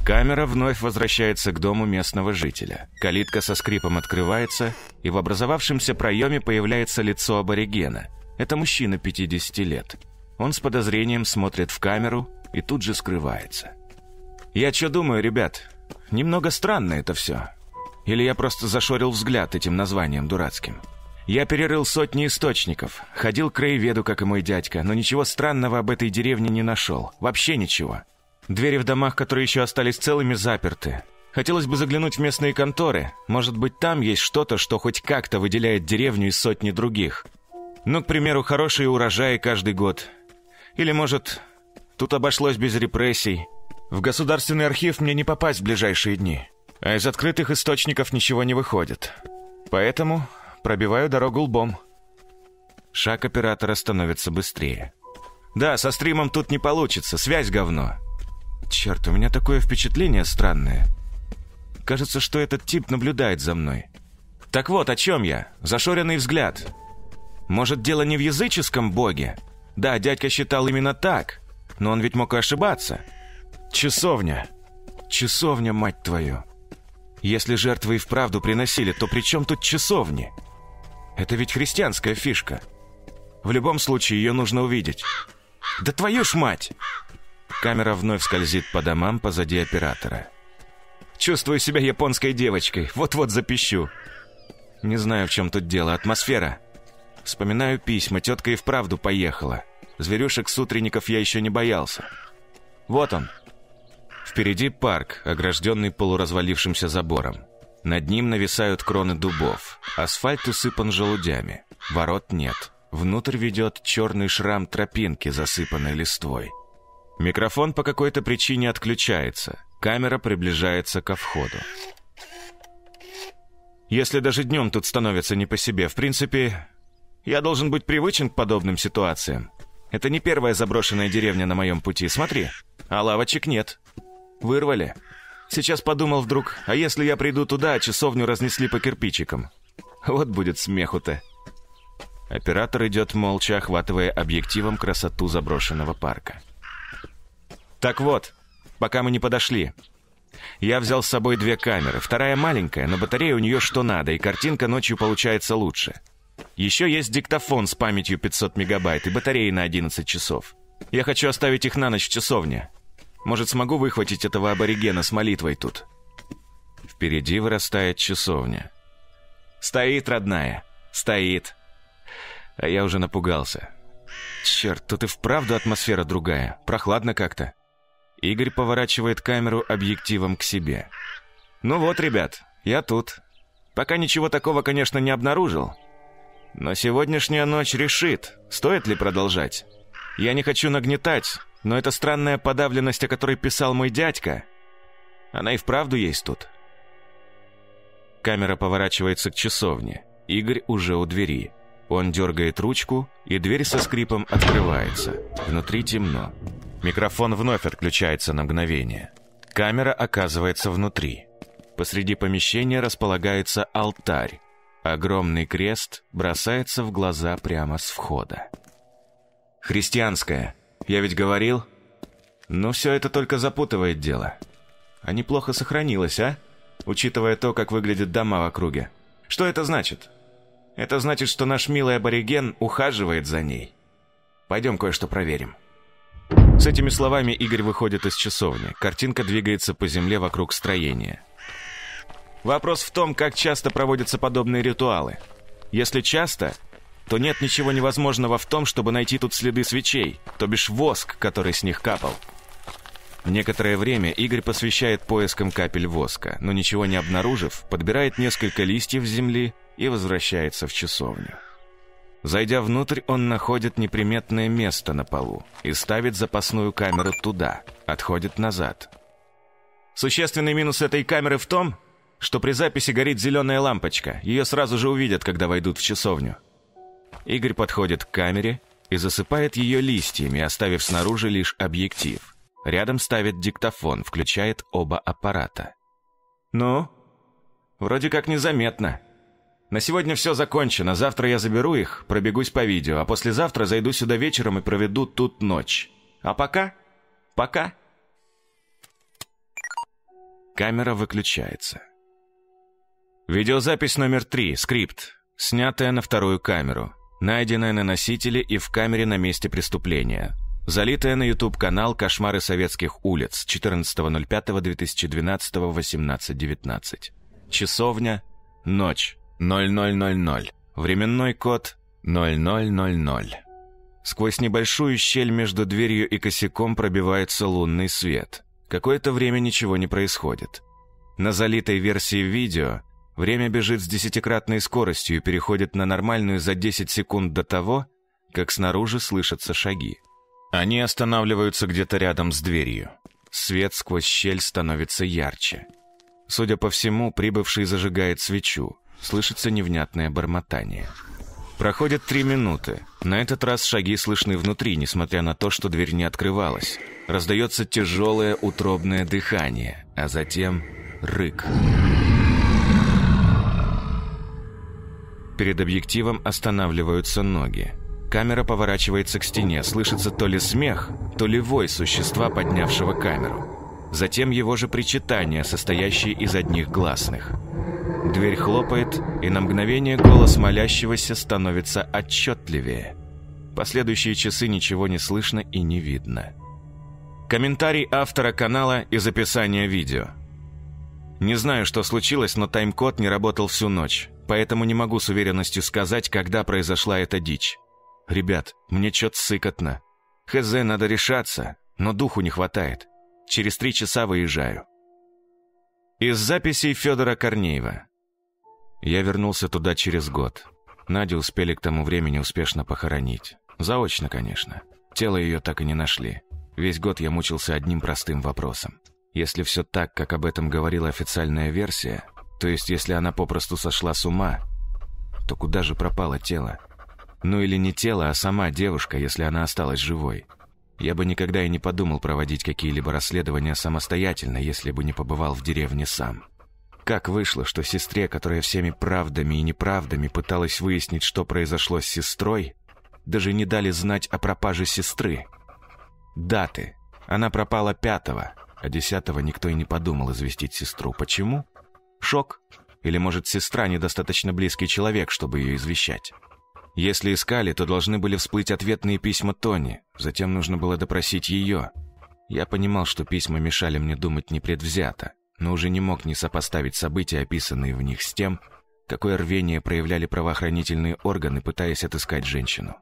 Камера вновь возвращается к дому местного жителя. Калитка со скрипом открывается, и в образовавшемся проеме появляется лицо аборигена. Это мужчина 50 лет. Он с подозрением смотрит в камеру и тут же скрывается. «Я что думаю, ребят? Немного странно это все. Или я просто зашорил взгляд этим названием дурацким. Я перерыл сотни источников, ходил к краеведу, как и мой дядька, но ничего странного об этой деревне не нашел. Вообще ничего. Двери в домах, которые еще остались целыми, заперты. Хотелось бы заглянуть в местные конторы. Может быть, там есть что-то, что хоть как-то выделяет деревню из сотни других. Ну, к примеру, хорошие урожаи каждый год. Или, может, тут обошлось без репрессий. В государственный архив мне не попасть в ближайшие дни, а из открытых источников ничего не выходит. Поэтому пробиваю дорогу лбом. Шаг оператора становится быстрее. Да, со стримом тут не получится, связь говно. Черт, у меня такое впечатление странное. Кажется, что этот тип наблюдает за мной. Так вот, о чем я? Зашоренный взгляд. Может, дело не в языческом боге? Да, дядька считал именно так, но он ведь мог и ошибаться. Часовня. Часовня, мать твою. Если жертвы и вправду приносили, то при чем тут часовни? Это ведь христианская фишка. В любом случае, ее нужно увидеть. Да твою ж мать! Камера вновь скользит по домам позади оператора. Чувствую себя японской девочкой. Вот-вот запищу. Не знаю, в чем тут дело. Атмосфера. Вспоминаю письма. Тетка и вправду поехала. Зверюшек с утренников я еще не боялся. Вот он, Впереди парк, огражденный полуразвалившимся забором. Над ним нависают кроны дубов. Асфальт усыпан желудями. Ворот нет. Внутрь ведет черный шрам тропинки, засыпанной листвой. Микрофон по какой-то причине отключается. Камера приближается ко входу. Если даже днем тут становится не по себе, в принципе, я должен быть привычен к подобным ситуациям. Это не первая заброшенная деревня на моем пути, смотри. А лавочек нет. Вырвали. Сейчас подумал вдруг, а если я приду туда, а часовню разнесли по кирпичикам? Вот будет смеху-то. Оператор идет молча, охватывая объективом красоту заброшенного парка. Так вот, пока мы не подошли. Я взял с собой две камеры. Вторая маленькая, но батарея у нее что надо, и картинка ночью получается лучше. Еще есть диктофон с памятью 500 мегабайт и батареей на 11 часов. Я хочу оставить их на ночь в часовне. Может, смогу выхватить этого аборигена с молитвой тут?» Впереди вырастает часовня. «Стоит, родная, стоит!» А я уже напугался. «Черт, тут и вправду атмосфера другая, прохладно как-то». Игорь поворачивает камеру объективом к себе. «Ну вот, ребят, я тут. Пока ничего такого, конечно, не обнаружил. Но сегодняшняя ночь решит, стоит ли продолжать. Я не хочу нагнетать, но эта странная подавленность, о которой писал мой дядька, она и вправду есть тут». Камера поворачивается к часовне. Игорь уже у двери. Он дергает ручку, и дверь со скрипом открывается. Внутри темно. Микрофон вновь отключается на мгновение. Камера оказывается внутри. Посреди помещения располагается алтарь. Огромный крест бросается в глаза прямо с входа. «Христианская. Я ведь говорил?» «Ну, все это только запутывает дело. А неплохо сохранилось, а? Учитывая то, как выглядят дома в округе. Что это значит?» «Это значит, что наш милый абориген ухаживает за ней. Пойдем кое-что проверим». С этими словами Игорь выходит из часовни. Картинка двигается по земле вокруг строения. Вопрос в том, как часто проводятся подобные ритуалы. Если часто, то нет ничего невозможного в том, чтобы найти тут следы свечей, то бишь воск, который с них капал. Некоторое время Игорь посвящает поискам капель воска, но ничего не обнаружив, подбирает несколько листьев земли и возвращается в часовню. Зайдя внутрь, он находит неприметное место на полу и ставит запасную камеру туда, отходит назад. Существенный минус этой камеры в том, что при записи горит зеленая лампочка. Ее сразу же увидят, когда войдут в часовню. Игорь подходит к камере и засыпает ее листьями, оставив снаружи лишь объектив. Рядом ставит диктофон, включает оба аппарата. «Ну? Вроде как незаметно», на сегодня все закончено. Завтра я заберу их, пробегусь по видео, а послезавтра зайду сюда вечером и проведу тут ночь. А пока? Пока. Камера выключается. Видеозапись номер три, скрипт, снятая на вторую камеру, найденная на носителе и в камере на месте преступления. Залитая на YouTube-канал «Кошмары советских улиц» 14.05.2012 18.19. Часовня, ночь. 0000. Временной код 0000. Сквозь небольшую щель между дверью и косяком пробивается лунный свет. Какое-то время ничего не происходит. На залитой версии видео время бежит с десятикратной скоростью и переходит на нормальную за 10 секунд до того, как снаружи слышатся шаги. Они останавливаются где-то рядом с дверью. Свет сквозь щель становится ярче. Судя по всему, прибывший зажигает свечу. Слышится невнятное бормотание. Проходят три минуты. На этот раз шаги слышны внутри, несмотря на то, что дверь не открывалась. Раздается тяжелое утробное дыхание, а затем рык. Перед объективом останавливаются ноги. Камера поворачивается к стене, слышится то ли смех, то ли вой существа, поднявшего камеру. Затем его же причитание, состоящее из одних гласных – Дверь хлопает, и на мгновение голос молящегося становится отчетливее. Последующие часы ничего не слышно и не видно. Комментарий автора канала и записание видео. Не знаю, что случилось, но тайм-код не работал всю ночь, поэтому не могу с уверенностью сказать, когда произошла эта дичь. Ребят, мне чё-то сыкотно. Хз, надо решаться, но духу не хватает. Через три часа выезжаю. Из записей Федора Корнеева. Я вернулся туда через год. Надю успели к тому времени успешно похоронить. Заочно, конечно. Тело ее так и не нашли. Весь год я мучился одним простым вопросом. Если все так, как об этом говорила официальная версия, то есть если она попросту сошла с ума, то куда же пропало тело? Ну или не тело, а сама девушка, если она осталась живой. Я бы никогда и не подумал проводить какие-либо расследования самостоятельно, если бы не побывал в деревне сам. Как вышло, что сестре, которая всеми правдами и неправдами пыталась выяснить, что произошло с сестрой, даже не дали знать о пропаже сестры? Даты. Она пропала пятого, а десятого никто и не подумал известить сестру. Почему? Шок? Или, может, сестра недостаточно близкий человек, чтобы ее извещать? Если искали, то должны были всплыть ответные письма Тони, затем нужно было допросить ее. Я понимал, что письма мешали мне думать непредвзято, но уже не мог не сопоставить события, описанные в них, с тем, какое рвение проявляли правоохранительные органы, пытаясь отыскать женщину.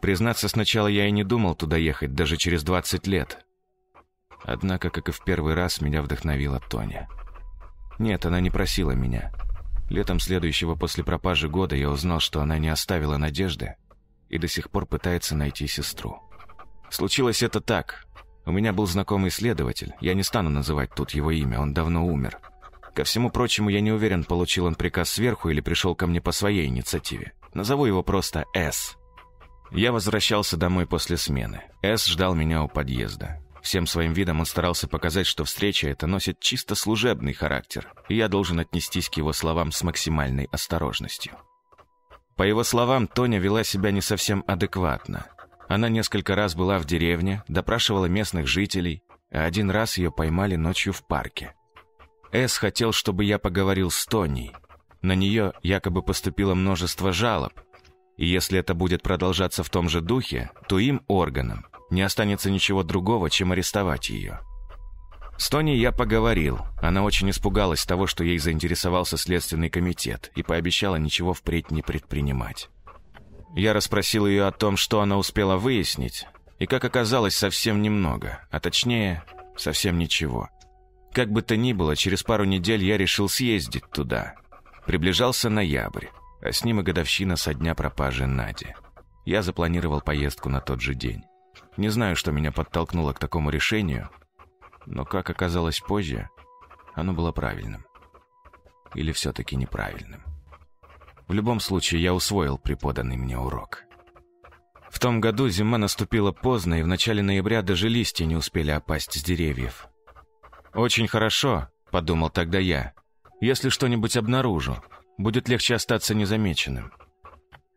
Признаться, сначала я и не думал туда ехать, даже через 20 лет. Однако, как и в первый раз, меня вдохновила Тоня. Нет, она не просила меня. Летом следующего после пропажи года я узнал, что она не оставила надежды и до сих пор пытается найти сестру. Случилось это так. У меня был знакомый следователь, я не стану называть тут его имя, он давно умер. Ко всему прочему, я не уверен, получил он приказ сверху или пришел ко мне по своей инициативе. Назову его просто С. Я возвращался домой после смены. С ждал меня у подъезда. Всем своим видом он старался показать, что встреча эта носит чисто служебный характер, и я должен отнестись к его словам с максимальной осторожностью. По его словам, Тоня вела себя не совсем адекватно. Она несколько раз была в деревне, допрашивала местных жителей, а один раз ее поймали ночью в парке. Эс хотел, чтобы я поговорил с Тоней. На нее якобы поступило множество жалоб, и если это будет продолжаться в том же духе, то им, органам, не останется ничего другого, чем арестовать ее. С Тони я поговорил. Она очень испугалась того, что ей заинтересовался Следственный комитет, и пообещала ничего впредь не предпринимать. Я расспросил ее о том, что она успела выяснить, и, как оказалось, совсем немного, а точнее, совсем ничего. Как бы то ни было, через пару недель я решил съездить туда. Приближался ноябрь, а с ним и годовщина со дня пропажи Нади. Я запланировал поездку на тот же день. Не знаю, что меня подтолкнуло к такому решению, но, как оказалось позже, оно было правильным. Или все-таки неправильным. В любом случае, я усвоил преподанный мне урок. В том году зима наступила поздно, и в начале ноября даже листья не успели опасть с деревьев. «Очень хорошо», — подумал тогда я. «Если что-нибудь обнаружу, будет легче остаться незамеченным».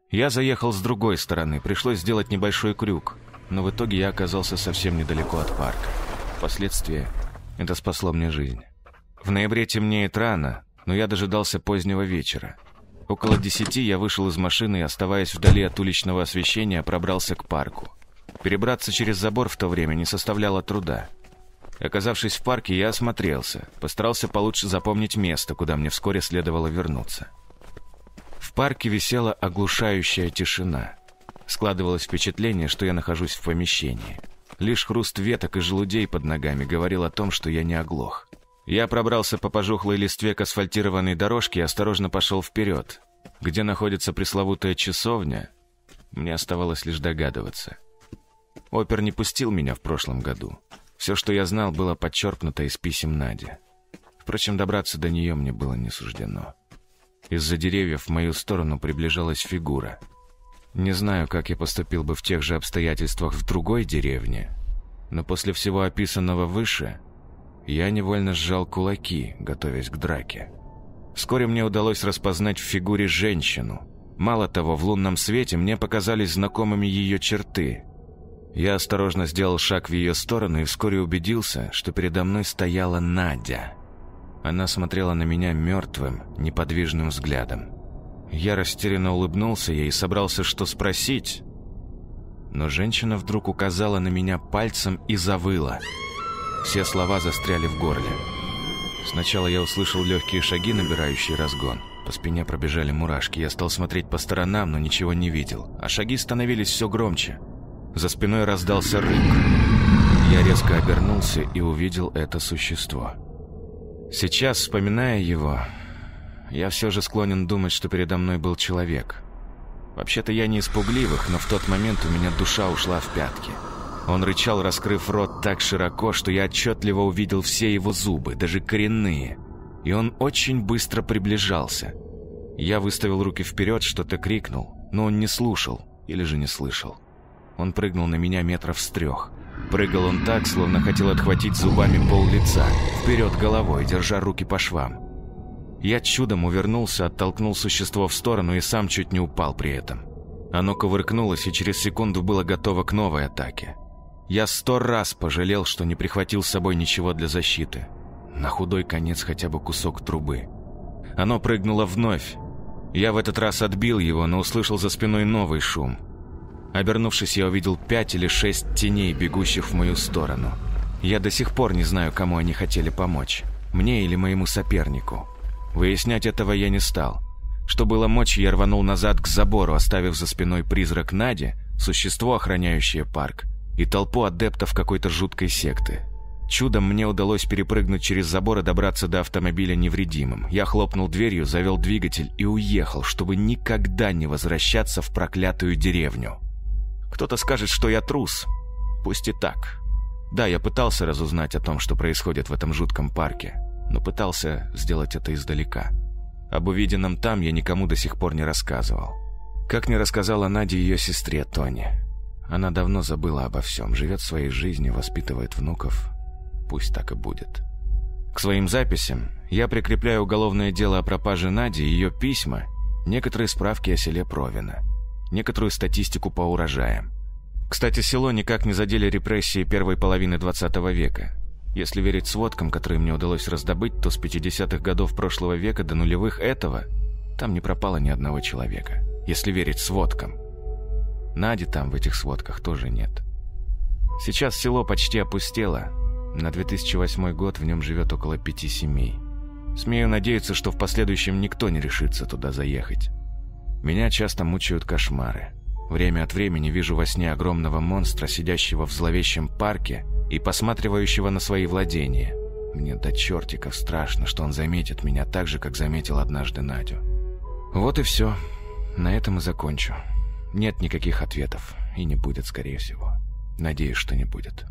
Я заехал с другой стороны, пришлось сделать небольшой крюк, но в итоге я оказался совсем недалеко от парка. Впоследствии это спасло мне жизнь. В ноябре темнеет рано, но я дожидался позднего вечера. Около десяти я вышел из машины и, оставаясь вдали от уличного освещения, пробрался к парку. Перебраться через забор в то время не составляло труда. Оказавшись в парке, я осмотрелся, постарался получше запомнить место, куда мне вскоре следовало вернуться. В парке висела оглушающая тишина. Складывалось впечатление, что я нахожусь в помещении. Лишь хруст веток и желудей под ногами говорил о том, что я не оглох. Я пробрался по пожухлой листве к асфальтированной дорожке и осторожно пошел вперед. Где находится пресловутая часовня, мне оставалось лишь догадываться. Опер не пустил меня в прошлом году. Все, что я знал, было подчеркнуто из писем Нади. Впрочем, добраться до нее мне было не суждено. Из-за деревьев в мою сторону приближалась фигура. Не знаю, как я поступил бы в тех же обстоятельствах в другой деревне, но после всего описанного выше – я невольно сжал кулаки, готовясь к драке. Вскоре мне удалось распознать в фигуре женщину. Мало того, в лунном свете мне показались знакомыми ее черты. Я осторожно сделал шаг в ее сторону и вскоре убедился, что передо мной стояла Надя. Она смотрела на меня мертвым, неподвижным взглядом. Я растерянно улыбнулся ей и собрался что спросить, но женщина вдруг указала на меня пальцем и завыла – все слова застряли в горле. Сначала я услышал легкие шаги, набирающие разгон. По спине пробежали мурашки. Я стал смотреть по сторонам, но ничего не видел. А шаги становились все громче. За спиной раздался рык. Я резко обернулся и увидел это существо. Сейчас, вспоминая его, я все же склонен думать, что передо мной был человек. Вообще-то я не испугливых, но в тот момент у меня душа ушла в пятки. Он рычал, раскрыв рот так широко, что я отчетливо увидел все его зубы, даже коренные. И он очень быстро приближался. Я выставил руки вперед, что-то крикнул, но он не слушал или же не слышал. Он прыгнул на меня метров с трех. Прыгал он так, словно хотел отхватить зубами пол лица, вперед головой, держа руки по швам. Я чудом увернулся, оттолкнул существо в сторону и сам чуть не упал при этом. Оно кувыркнулось и через секунду было готово к новой атаке. Я сто раз пожалел, что не прихватил с собой ничего для защиты. На худой конец хотя бы кусок трубы. Оно прыгнуло вновь. Я в этот раз отбил его, но услышал за спиной новый шум. Обернувшись, я увидел пять или шесть теней, бегущих в мою сторону. Я до сих пор не знаю, кому они хотели помочь. Мне или моему сопернику. Выяснять этого я не стал. Что было мочи, я рванул назад к забору, оставив за спиной призрак Нади, существо, охраняющее парк, и толпу адептов какой-то жуткой секты. Чудом мне удалось перепрыгнуть через забор и добраться до автомобиля невредимым. Я хлопнул дверью, завел двигатель и уехал, чтобы никогда не возвращаться в проклятую деревню. Кто-то скажет, что я трус. Пусть и так. Да, я пытался разузнать о том, что происходит в этом жутком парке, но пытался сделать это издалека. Об увиденном там я никому до сих пор не рассказывал. Как не рассказала Наде ее сестре Тони. Она давно забыла обо всем, живет своей жизнью, воспитывает внуков. Пусть так и будет. К своим записям я прикрепляю уголовное дело о пропаже Нади, ее письма, некоторые справки о селе Провина, некоторую статистику по урожаям. Кстати, село никак не задели репрессии первой половины 20 века. Если верить сводкам, которые мне удалось раздобыть, то с 50-х годов прошлого века до нулевых этого там не пропало ни одного человека. Если верить сводкам. Нади там в этих сводках тоже нет. Сейчас село почти опустело. На 2008 год в нем живет около пяти семей. Смею надеяться, что в последующем никто не решится туда заехать. Меня часто мучают кошмары. Время от времени вижу во сне огромного монстра, сидящего в зловещем парке и посматривающего на свои владения. Мне до чертиков страшно, что он заметит меня так же, как заметил однажды Надю. Вот и все. На этом и закончу. Нет никаких ответов. И не будет, скорее всего. Надеюсь, что не будет.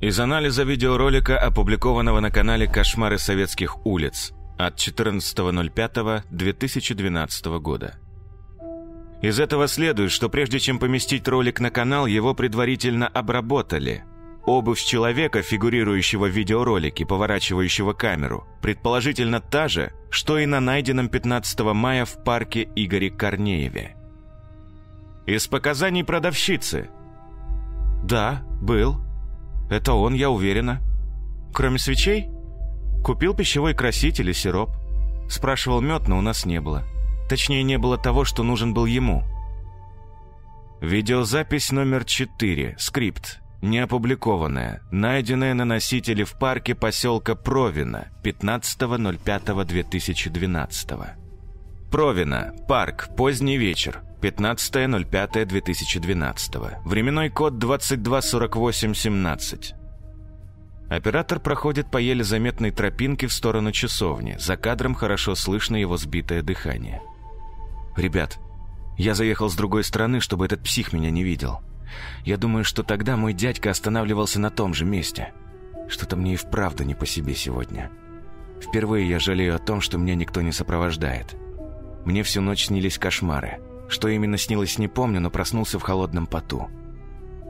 Из анализа видеоролика, опубликованного на канале «Кошмары советских улиц» от 14.05.2012 года. Из этого следует, что прежде чем поместить ролик на канал, его предварительно обработали. Обувь человека, фигурирующего в видеоролике, поворачивающего камеру, предположительно та же, что и на найденном 15 мая в парке Игоре Корнееве. Из показаний продавщицы. «Да, был. Это он, я уверена. Кроме свечей? Купил пищевой краситель и сироп. Спрашивал мед, но у нас не было». Точнее, не было того, что нужен был ему. Видеозапись номер 4. Скрипт. Не опубликованная. Найденная на носителе в парке поселка Провина 15.05.2012. Провина. Парк. Поздний вечер. 15.05.2012. Временной код 224817. Оператор проходит по еле заметной тропинке в сторону часовни. За кадром хорошо слышно его сбитое дыхание. «Ребят, я заехал с другой стороны, чтобы этот псих меня не видел. Я думаю, что тогда мой дядька останавливался на том же месте. Что-то мне и вправду не по себе сегодня. Впервые я жалею о том, что меня никто не сопровождает. Мне всю ночь снились кошмары. Что именно снилось, не помню, но проснулся в холодном поту.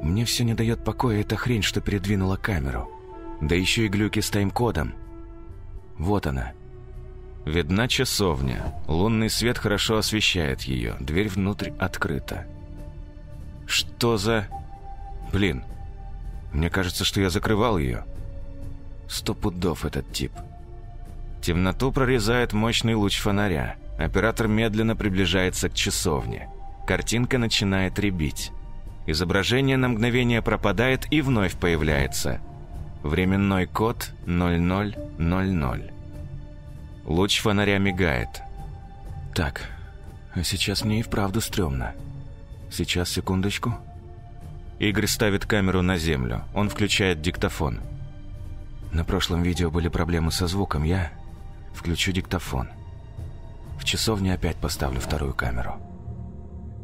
Мне все не дает покоя эта хрень, что передвинула камеру. Да еще и глюки с тайм-кодом. Вот она, Видна часовня. Лунный свет хорошо освещает ее. Дверь внутрь открыта. Что за... Блин. Мне кажется, что я закрывал ее. Сто пудов этот тип. Темноту прорезает мощный луч фонаря. Оператор медленно приближается к часовне. Картинка начинает ребить. Изображение на мгновение пропадает и вновь появляется. Временной код 0000. Луч фонаря мигает. Так, а сейчас мне и вправду стрёмно. Сейчас, секундочку. Игорь ставит камеру на землю. Он включает диктофон. На прошлом видео были проблемы со звуком. Я включу диктофон. В часовне опять поставлю вторую камеру.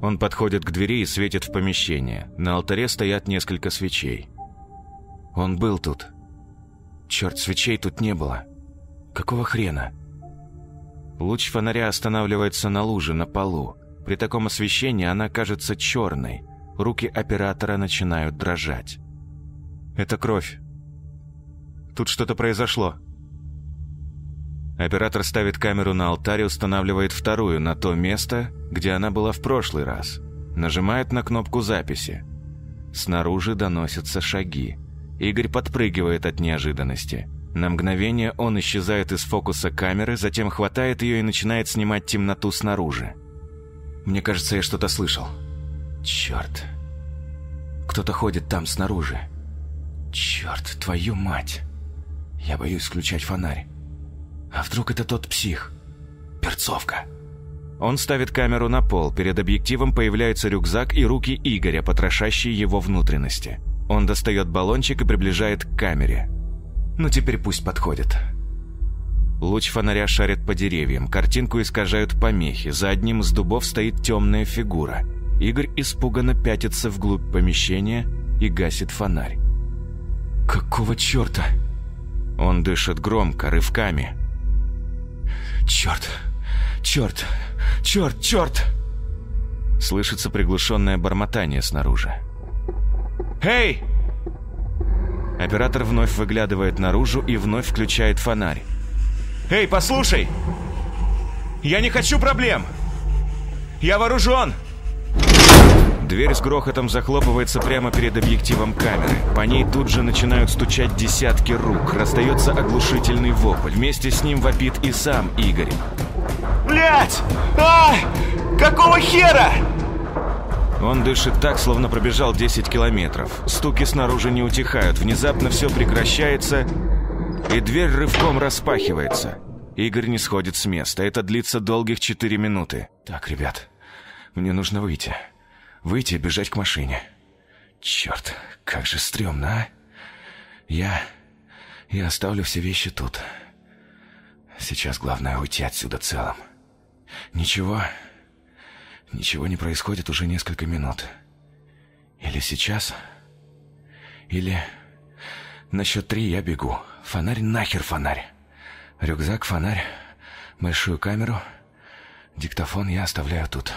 Он подходит к двери и светит в помещение. На алтаре стоят несколько свечей. Он был тут. Черт, свечей тут не было. Какого хрена? Луч фонаря останавливается на луже на полу. При таком освещении она кажется черной. Руки оператора начинают дрожать. «Это кровь. Тут что-то произошло». Оператор ставит камеру на алтарь и устанавливает вторую на то место, где она была в прошлый раз. Нажимает на кнопку записи. Снаружи доносятся шаги. Игорь подпрыгивает от неожиданности. На мгновение он исчезает из фокуса камеры, затем хватает ее и начинает снимать темноту снаружи. Мне кажется, я что-то слышал. Черт. Кто-то ходит там снаружи. Черт, твою мать! Я боюсь включать фонарь. А вдруг это тот псих? Перцовка. Он ставит камеру на пол, перед объективом появляется рюкзак и руки Игоря, потрошащие его внутренности. Он достает баллончик и приближает к камере. Ну теперь пусть подходит. Луч фонаря шарит по деревьям, картинку искажают помехи, за одним из дубов стоит темная фигура. Игорь испуганно пятится вглубь помещения и гасит фонарь. «Какого черта?» Он дышит громко, рывками. «Черт! Черт! Черт! Черт!» Слышится приглушенное бормотание снаружи. «Эй!» Оператор вновь выглядывает наружу и вновь включает фонарь. «Эй, послушай! Я не хочу проблем! Я вооружен!» Дверь с грохотом захлопывается прямо перед объективом камеры. По ней тут же начинают стучать десятки рук. Раздается оглушительный вопль. Вместе с ним вопит и сам Игорь. Блять! А! Какого хера? Он дышит так, словно пробежал 10 километров. Стуки снаружи не утихают. Внезапно все прекращается, и дверь рывком распахивается. Игорь не сходит с места. Это длится долгих 4 минуты. Так, ребят, мне нужно выйти. Выйти и бежать к машине. Черт, как же стрёмно, а? Я... Я оставлю все вещи тут. Сейчас главное уйти отсюда целым. Ничего... Ничего не происходит уже несколько минут. Или сейчас... Или... На счет три я бегу. Фонарь нахер фонарь. Рюкзак, фонарь, большую камеру. Диктофон я оставляю тут.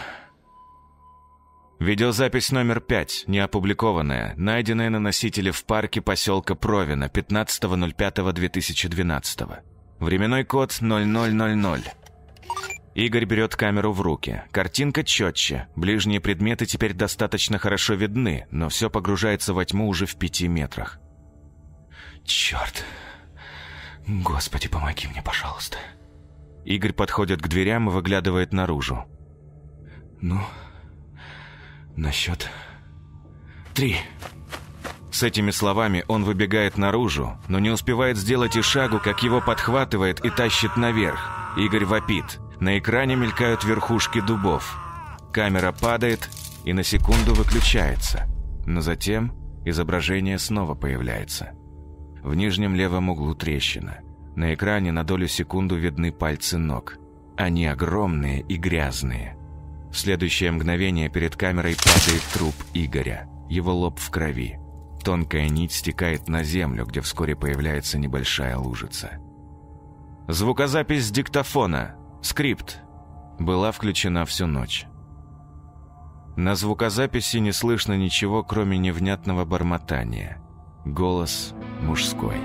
Видеозапись номер 5, не опубликованная, найденная на носителе в парке поселка Провина 15.05.2012. Временной код 0000. Игорь берет камеру в руки. Картинка четче. Ближние предметы теперь достаточно хорошо видны, но все погружается во тьму уже в пяти метрах. Черт. Господи, помоги мне, пожалуйста. Игорь подходит к дверям и выглядывает наружу. Ну, на счет три. С этими словами он выбегает наружу, но не успевает сделать и шагу, как его подхватывает и тащит наверх. Игорь вопит. На экране мелькают верхушки дубов. Камера падает и на секунду выключается. Но затем изображение снова появляется. В нижнем левом углу трещина. На экране на долю секунду видны пальцы ног. Они огромные и грязные. В следующее мгновение перед камерой падает труп Игоря. Его лоб в крови. Тонкая нить стекает на землю, где вскоре появляется небольшая лужица. Звукозапись диктофона. Скрипт. Была включена всю ночь. На звукозаписи не слышно ничего, кроме невнятного бормотания. Голос мужской.